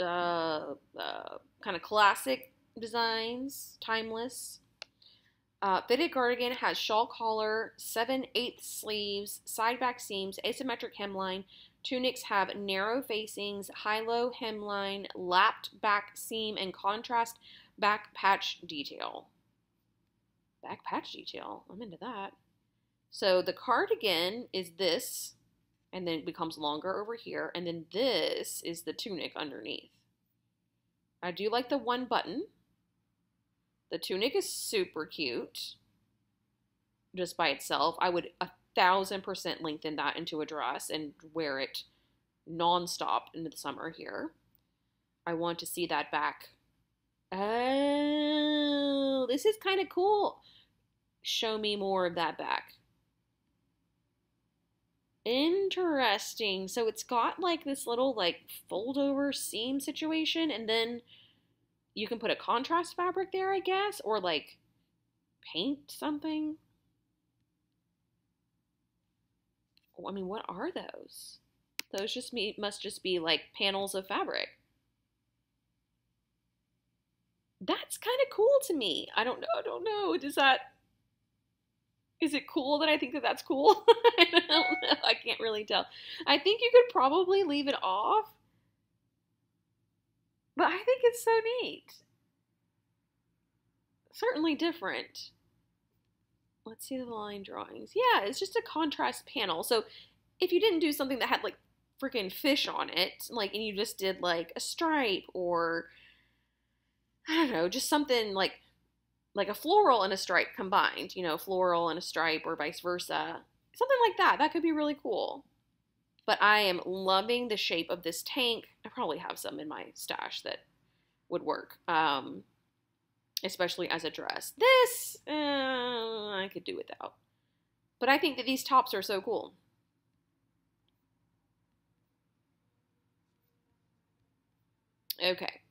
uh, uh, kind of classic designs, timeless. Uh, fitted cardigan has shawl collar, 7 8 sleeves, side back seams, asymmetric hemline. Tunics have narrow facings, high low hemline, lapped back seam, and contrast back patch detail. Back patch detail. I'm into that. So the cardigan is this, and then it becomes longer over here, and then this is the tunic underneath. I do like the one button. The tunic is super cute just by itself. I would a thousand percent lengthen that into a dress and wear it nonstop into the summer here. I want to see that back. Oh, this is kind of cool. Show me more of that back. Interesting. So it's got like this little like fold over seam situation and then you can put a contrast fabric there, I guess, or like paint something. Oh, I mean, what are those? Those just me must just be like panels of fabric. That's kind of cool to me. I don't know. I don't know. Does that is it cool that I think that that's cool? *laughs* I don't know. I can't really tell. I think you could probably leave it off but I think it's so neat. Certainly different. Let's see the line drawings. Yeah, it's just a contrast panel. So if you didn't do something that had like freaking fish on it, like, and you just did like a stripe or I don't know, just something like like a floral and a stripe combined, you know, floral and a stripe or vice versa. Something like that. That could be really cool. But I am loving the shape of this tank. I probably have some in my stash that would work, um, especially as a dress. This, uh, I could do without. But I think that these tops are so cool. Okay.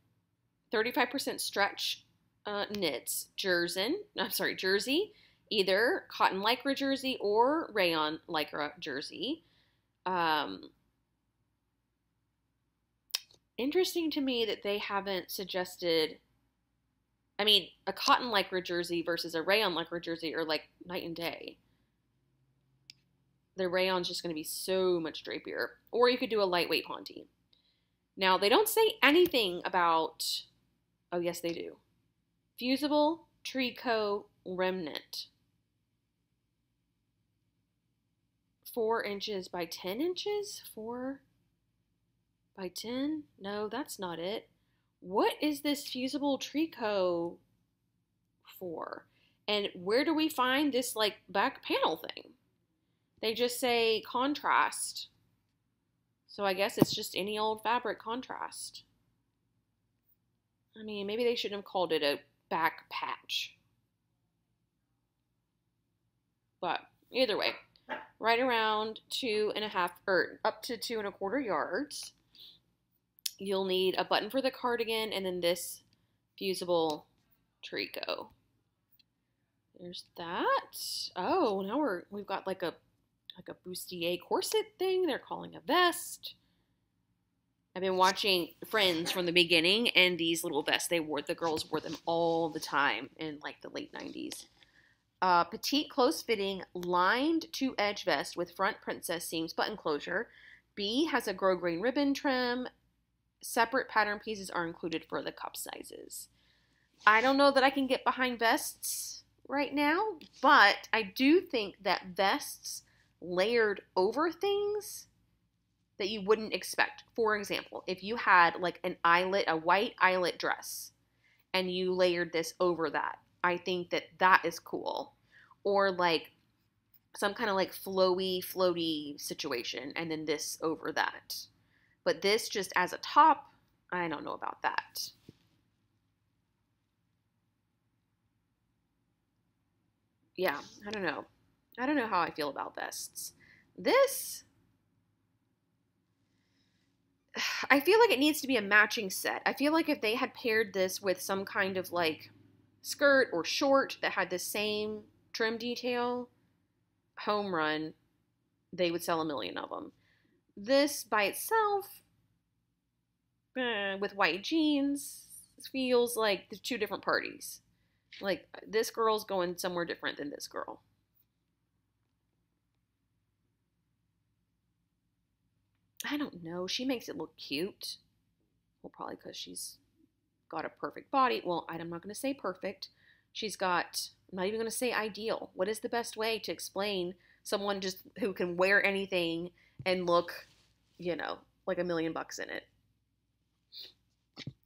35% stretch uh, knits, jersey, I'm sorry, jersey, either cotton lycra jersey or rayon lycra jersey. Um, interesting to me that they haven't suggested. I mean, a cotton lycra jersey versus a rayon lycra jersey are like night and day. The rayon's just going to be so much drapier. Or you could do a lightweight ponte. Now, they don't say anything about. Oh, yes, they do. Fusible tricot remnant. Four inches by 10 inches? Four by 10? No, that's not it. What is this fusible tricot for? And where do we find this like back panel thing? They just say contrast. So I guess it's just any old fabric contrast. I mean, maybe they shouldn't have called it a back patch. But either way, right around two and a half, or up to two and a quarter yards. You'll need a button for the cardigan and then this fusible tricot. There's that. Oh, now we're we've got like a like a bustier corset thing. They're calling a vest. I've been watching Friends from the beginning, and these little vests they wore, the girls wore them all the time in like the late 90s. Uh, petite close fitting lined two edge vest with front princess seams button closure. B has a grosgrain green ribbon trim. Separate pattern pieces are included for the cup sizes. I don't know that I can get behind vests right now, but I do think that vests layered over things that you wouldn't expect. For example, if you had like an eyelet, a white eyelet dress, and you layered this over that, I think that that is cool. Or like some kind of like flowy, floaty situation, and then this over that. But this just as a top, I don't know about that. Yeah, I don't know. I don't know how I feel about vests. This *sighs* I feel like it needs to be a matching set. I feel like if they had paired this with some kind of like skirt or short that had the same trim detail, home run, they would sell a million of them. This by itself, eh, with white jeans, feels like the two different parties. Like this girl's going somewhere different than this girl. I don't know. She makes it look cute. Well, probably because she's got a perfect body. Well, I'm not going to say perfect. She's got, I'm not even going to say ideal. What is the best way to explain someone just who can wear anything and look, you know, like a million bucks in it?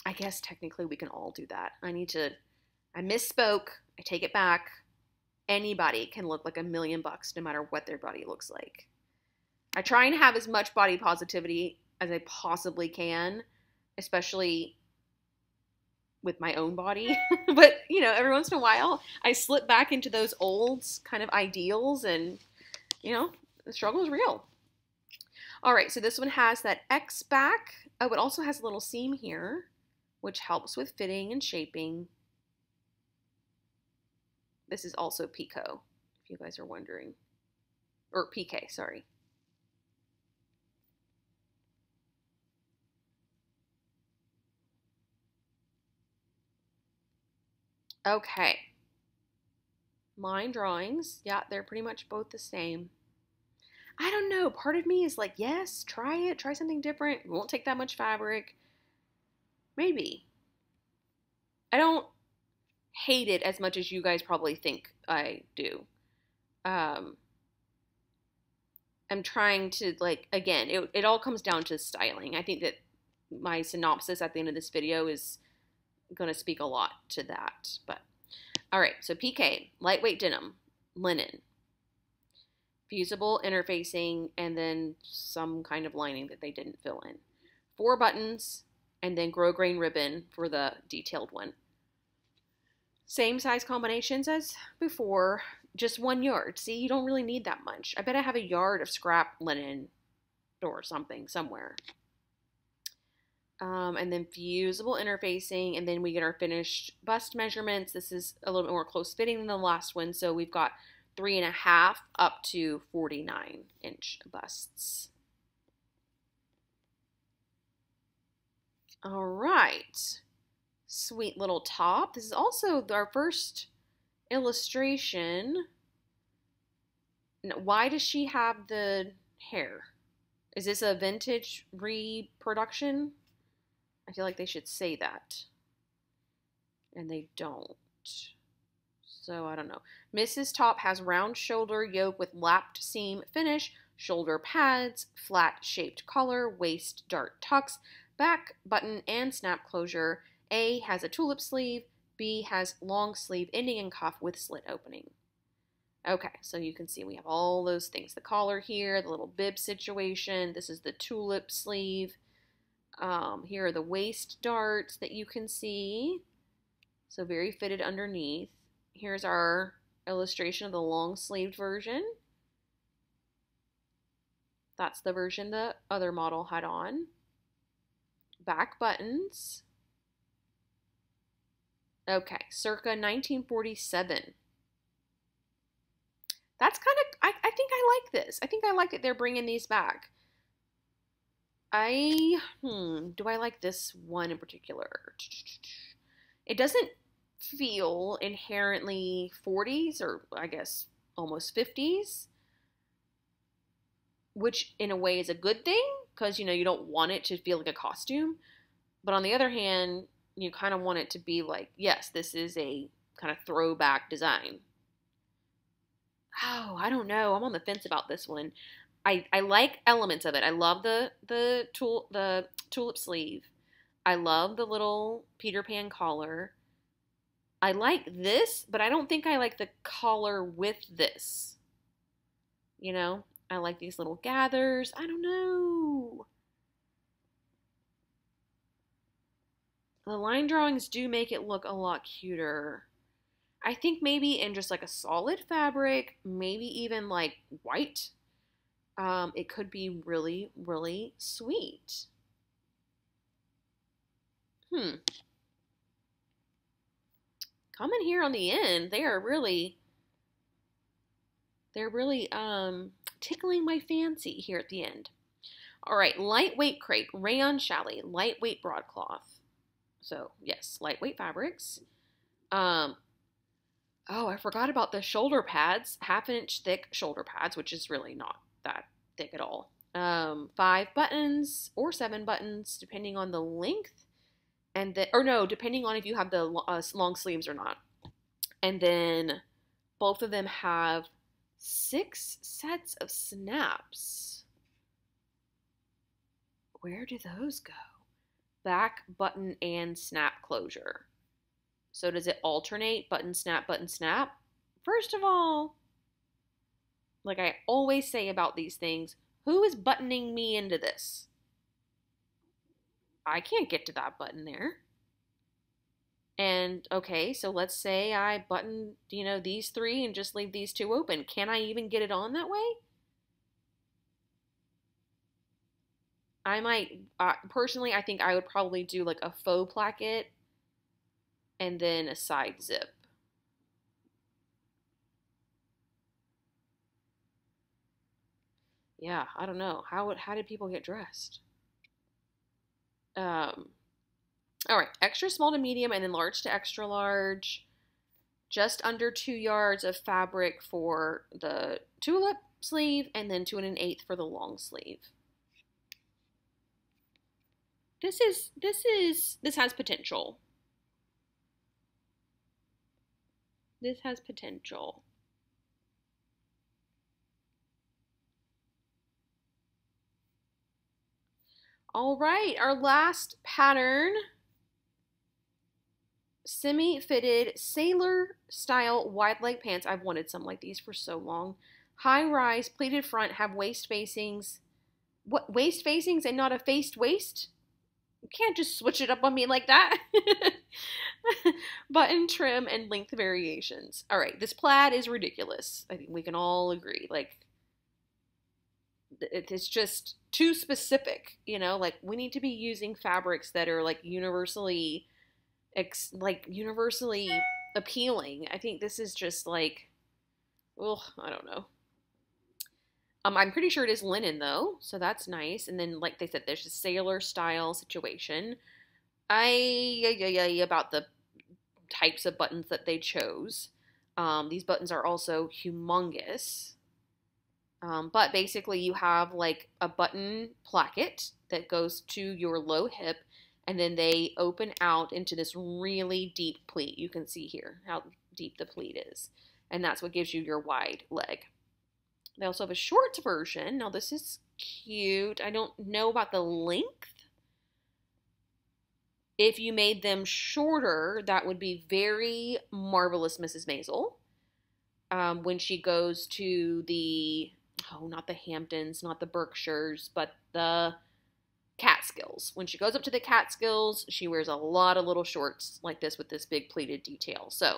I guess technically we can all do that. I need to, I misspoke. I take it back. Anybody can look like a million bucks no matter what their body looks like. I try and have as much body positivity as I possibly can, especially with my own body. *laughs* but, you know, every once in a while, I slip back into those old kind of ideals and, you know, the struggle is real. All right, so this one has that X back. Oh, it also has a little seam here, which helps with fitting and shaping. This is also Pico, if you guys are wondering. Or pique, sorry. Okay. Line drawings. Yeah, they're pretty much both the same. I don't know. Part of me is like, yes, try it. Try something different. It won't take that much fabric. Maybe. I don't hate it as much as you guys probably think I do. Um, I'm trying to, like, again, it, it all comes down to styling. I think that my synopsis at the end of this video is going to speak a lot to that. But all right, so pique, lightweight denim, linen, fusible interfacing, and then some kind of lining that they didn't fill in. Four buttons, and then grosgrain ribbon for the detailed one. Same size combinations as before, just one yard. See, you don't really need that much. I bet I have a yard of scrap linen or something somewhere um, and then fusible interfacing, and then we get our finished bust measurements. This is a little bit more close fitting than the last one, so we've got three and a half up to 49 inch busts. All right, sweet little top. This is also our first illustration. Why does she have the hair? Is this a vintage reproduction? I feel like they should say that. And they don't. So I don't know. Misses' Top has round shoulder yoke with lapped seam finish, shoulder pads, flat shaped collar, waist dart tucks, back button and snap closure. A has a tulip sleeve. B has long sleeve ending in cuff with slit opening. Okay, so you can see we have all those things. The collar here, the little bib situation. This is the tulip sleeve. Um, here are the waist darts that you can see. So very fitted underneath. Here's our illustration of the long sleeved version. That's the version the other model had on. Back buttons. Okay, circa 1947. That's kind of, I, I think I like this. I think I like that they're bringing these back. I, hmm, do I like this one in particular? It doesn't feel inherently 40s or I guess almost 50s, which in a way is a good thing because you know you don't want it to feel like a costume. But on the other hand, you kind of want it to be like, yes, this is a kind of throwback design. Oh, I don't know. I'm on the fence about this one. I, I like elements of it. I love the the tool the tulip sleeve. I love the little Peter Pan collar. I like this, but I don't think I like the collar with this. You know, I like these little gathers. I don't know. The line drawings do make it look a lot cuter. I think maybe in just like a solid fabric, maybe even like white, um, it could be really, really sweet. Hmm. Coming here on the end, they are really, they're really um, tickling my fancy here at the end. All right, lightweight crepe, rayon challis, lightweight broadcloth. So yes, lightweight fabrics. Um, oh, I forgot about the shoulder pads, half an inch thick shoulder pads, which is really not that thick at all. Um, five buttons or seven buttons, depending on the length, and then or no, depending on if you have the uh, long sleeves or not. And then both of them have six sets of snaps. Where do those go? Back button and snap closure. So does it alternate button snap button snap? First of all, like I always say about these things, who is buttoning me into this? I can't get to that button there. And okay, so let's say I button, you know, these three and just leave these two open. Can I even get it on that way? I might, uh, personally, I think I would probably do like a faux placket and then a side zip. Yeah, I don't know. How how did people get dressed? Um, all right, extra small to medium and then large to extra large. Just under two yards of fabric for the tulip sleeve and then two and an eighth for the long sleeve. This is, this is, this has potential. This has potential. All right, our last pattern semi-fitted sailor style wide leg pants. I've wanted some like these for so long. High rise, pleated front, have waist facings. What waist facings and not a faced waist? You can't just switch it up on me like that. *laughs* Button trim and length variations. All right, this plaid is ridiculous. I think we can all agree. Like it's just too specific you know like we need to be using fabrics that are like universally ex- like universally appealing i think this is just like well i don't know um, I'm pretty sure it is linen though, so that's nice. And then, like they said, there's a sailor style situation. I yeah, yeah, yeah, about the types of buttons that they chose. Um, these buttons are also humongous. Um, but basically, you have like a button placket that goes to your low hip, and then they open out into this really deep pleat. You can see here how deep the pleat is, and that's what gives you your wide leg. They also have a short version. Now, this is cute. I don't know about the length. If you made them shorter, that would be very marvelous, Mrs. Maisel. Um, when she goes to the oh, not the Hamptons, not the Berkshires, but the Catskills. When she goes up to the Catskills, she wears a lot of little shorts like this with this big pleated detail. So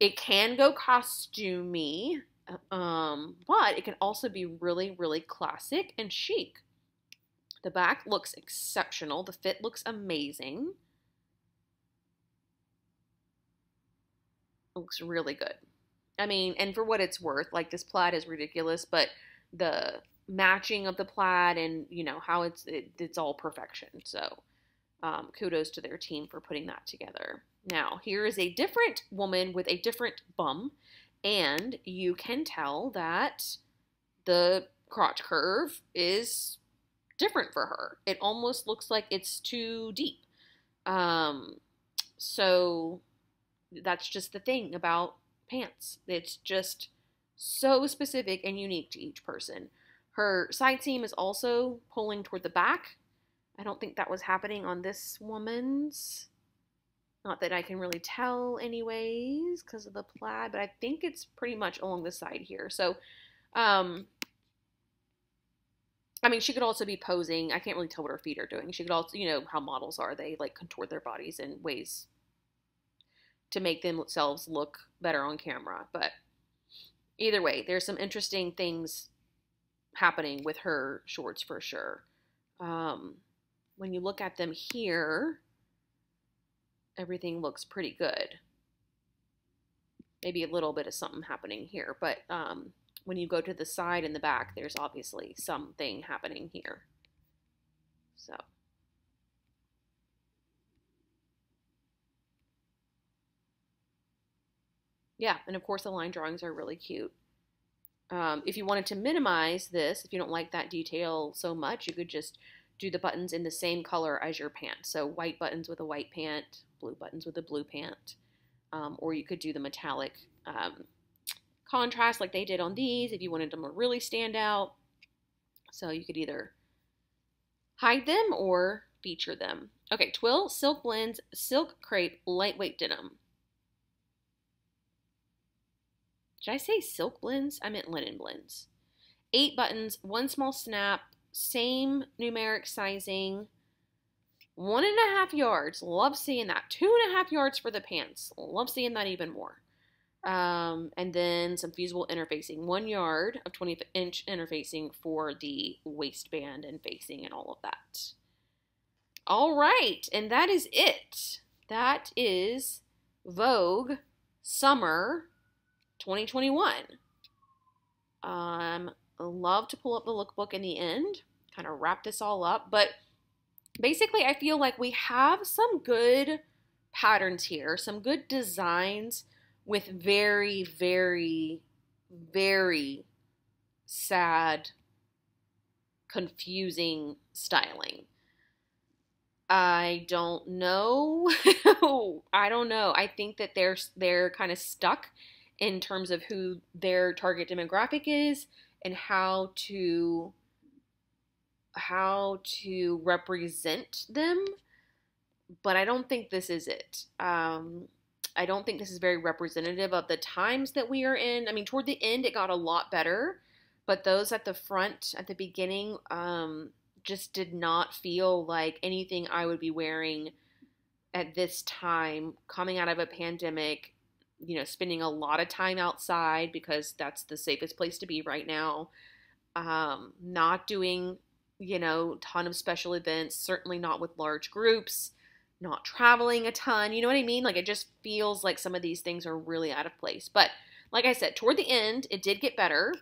it can go costumey, um, but it can also be really, really classic and chic. The back looks exceptional. The fit looks amazing. Looks really good. I mean, and for what it's worth, like this plaid is ridiculous, but the matching of the plaid and you know how it's it, it's all perfection. So um, kudos to their team for putting that together. Now here is a different woman with a different bum, and you can tell that the crotch curve is different for her. It almost looks like it's too deep. Um, so that's just the thing about pants. It's just so specific and unique to each person. Her side seam is also pulling toward the back. I don't think that was happening on this woman's. Not that I can really tell anyways because of the plaid, but I think it's pretty much along the side here. So, um, I mean, she could also be posing. I can't really tell what her feet are doing. She could also, you know, how models are. They like contort their bodies in ways to make themselves look better on camera. But either way, there's some interesting things happening with her shorts for sure. Um, when you look at them here, everything looks pretty good. Maybe a little bit of something happening here, but um, when you go to the side and the back, there's obviously something happening here. So. Yeah, and of course the line drawings are really cute. Um, if you wanted to minimize this, if you don't like that detail so much, you could just do the buttons in the same color as your pant. So white buttons with a white pant, blue buttons with a blue pant. Um, or you could do the metallic um, contrast like they did on these if you wanted them to really stand out. So you could either hide them or feature them. Okay, Twill Silk Blends Silk Crepe Lightweight Denim. Did I say silk blends? I meant linen blends. Eight buttons, one small snap, same numeric sizing, one and a half yards. Love seeing that. Two and a half yards for the pants. Love seeing that even more. Um, and then some fusible interfacing. One yard of 20 inch interfacing for the waistband and facing and all of that. All right, and that is it. That is Vogue Summer 2021. Um, love to pull up the lookbook in the end, kind of wrap this all up. But basically, I feel like we have some good patterns here, some good designs with very, very, very sad, confusing styling. I don't know. *laughs* I don't know. I think that they're they're kind of stuck in terms of who their target demographic is and how to how to represent them but i don't think this is it. Um, i don't think this is very representative of the times that we are in. I mean toward the end it got a lot better but those at the front at the beginning um, just did not feel like anything i would be wearing at this time coming out of a pandemic you know, spending a lot of time outside because that's the safest place to be right now. Um, not doing, you know, ton of special events, certainly not with large groups, not traveling a ton. You know what I mean? Like it just feels like some of these things are really out of place. But like I said, toward the end, it did get better.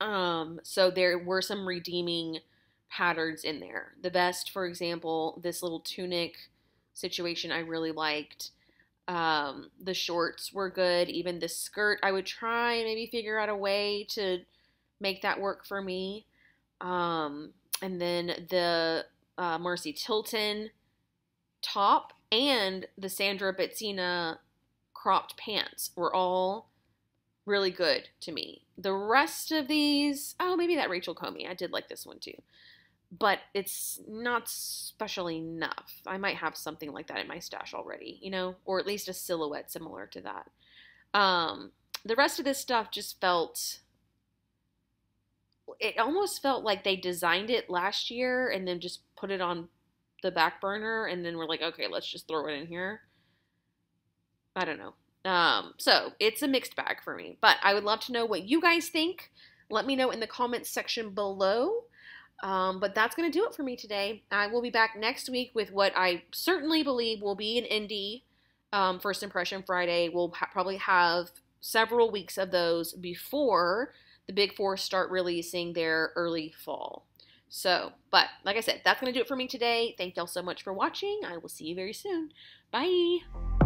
Um, so there were some redeeming patterns in there. The best, for example, this little tunic situation I really liked. Um, the shorts were good. Even the skirt, I would try and maybe figure out a way to make that work for me. Um, and then the uh, Marcy Tilton top and the Sandra Betzina cropped pants were all really good to me. The rest of these, oh, maybe that Rachel Comey. I did like this one too but it's not special enough. I might have something like that in my stash already, you know, or at least a silhouette similar to that. Um, the rest of this stuff just felt it almost felt like they designed it last year and then just put it on the back burner and then we're like, okay, let's just throw it in here. I don't know. Um, so it's a mixed bag for me, but I would love to know what you guys think. Let me know in the comments section below. Um, but that's going to do it for me today. I will be back next week with what I certainly believe will be an indie um, First Impression Friday. We'll ha- probably have several weeks of those before the Big Four start releasing their early fall. So, but like I said, that's going to do it for me today. Thank y'all so much for watching. I will see you very soon. Bye.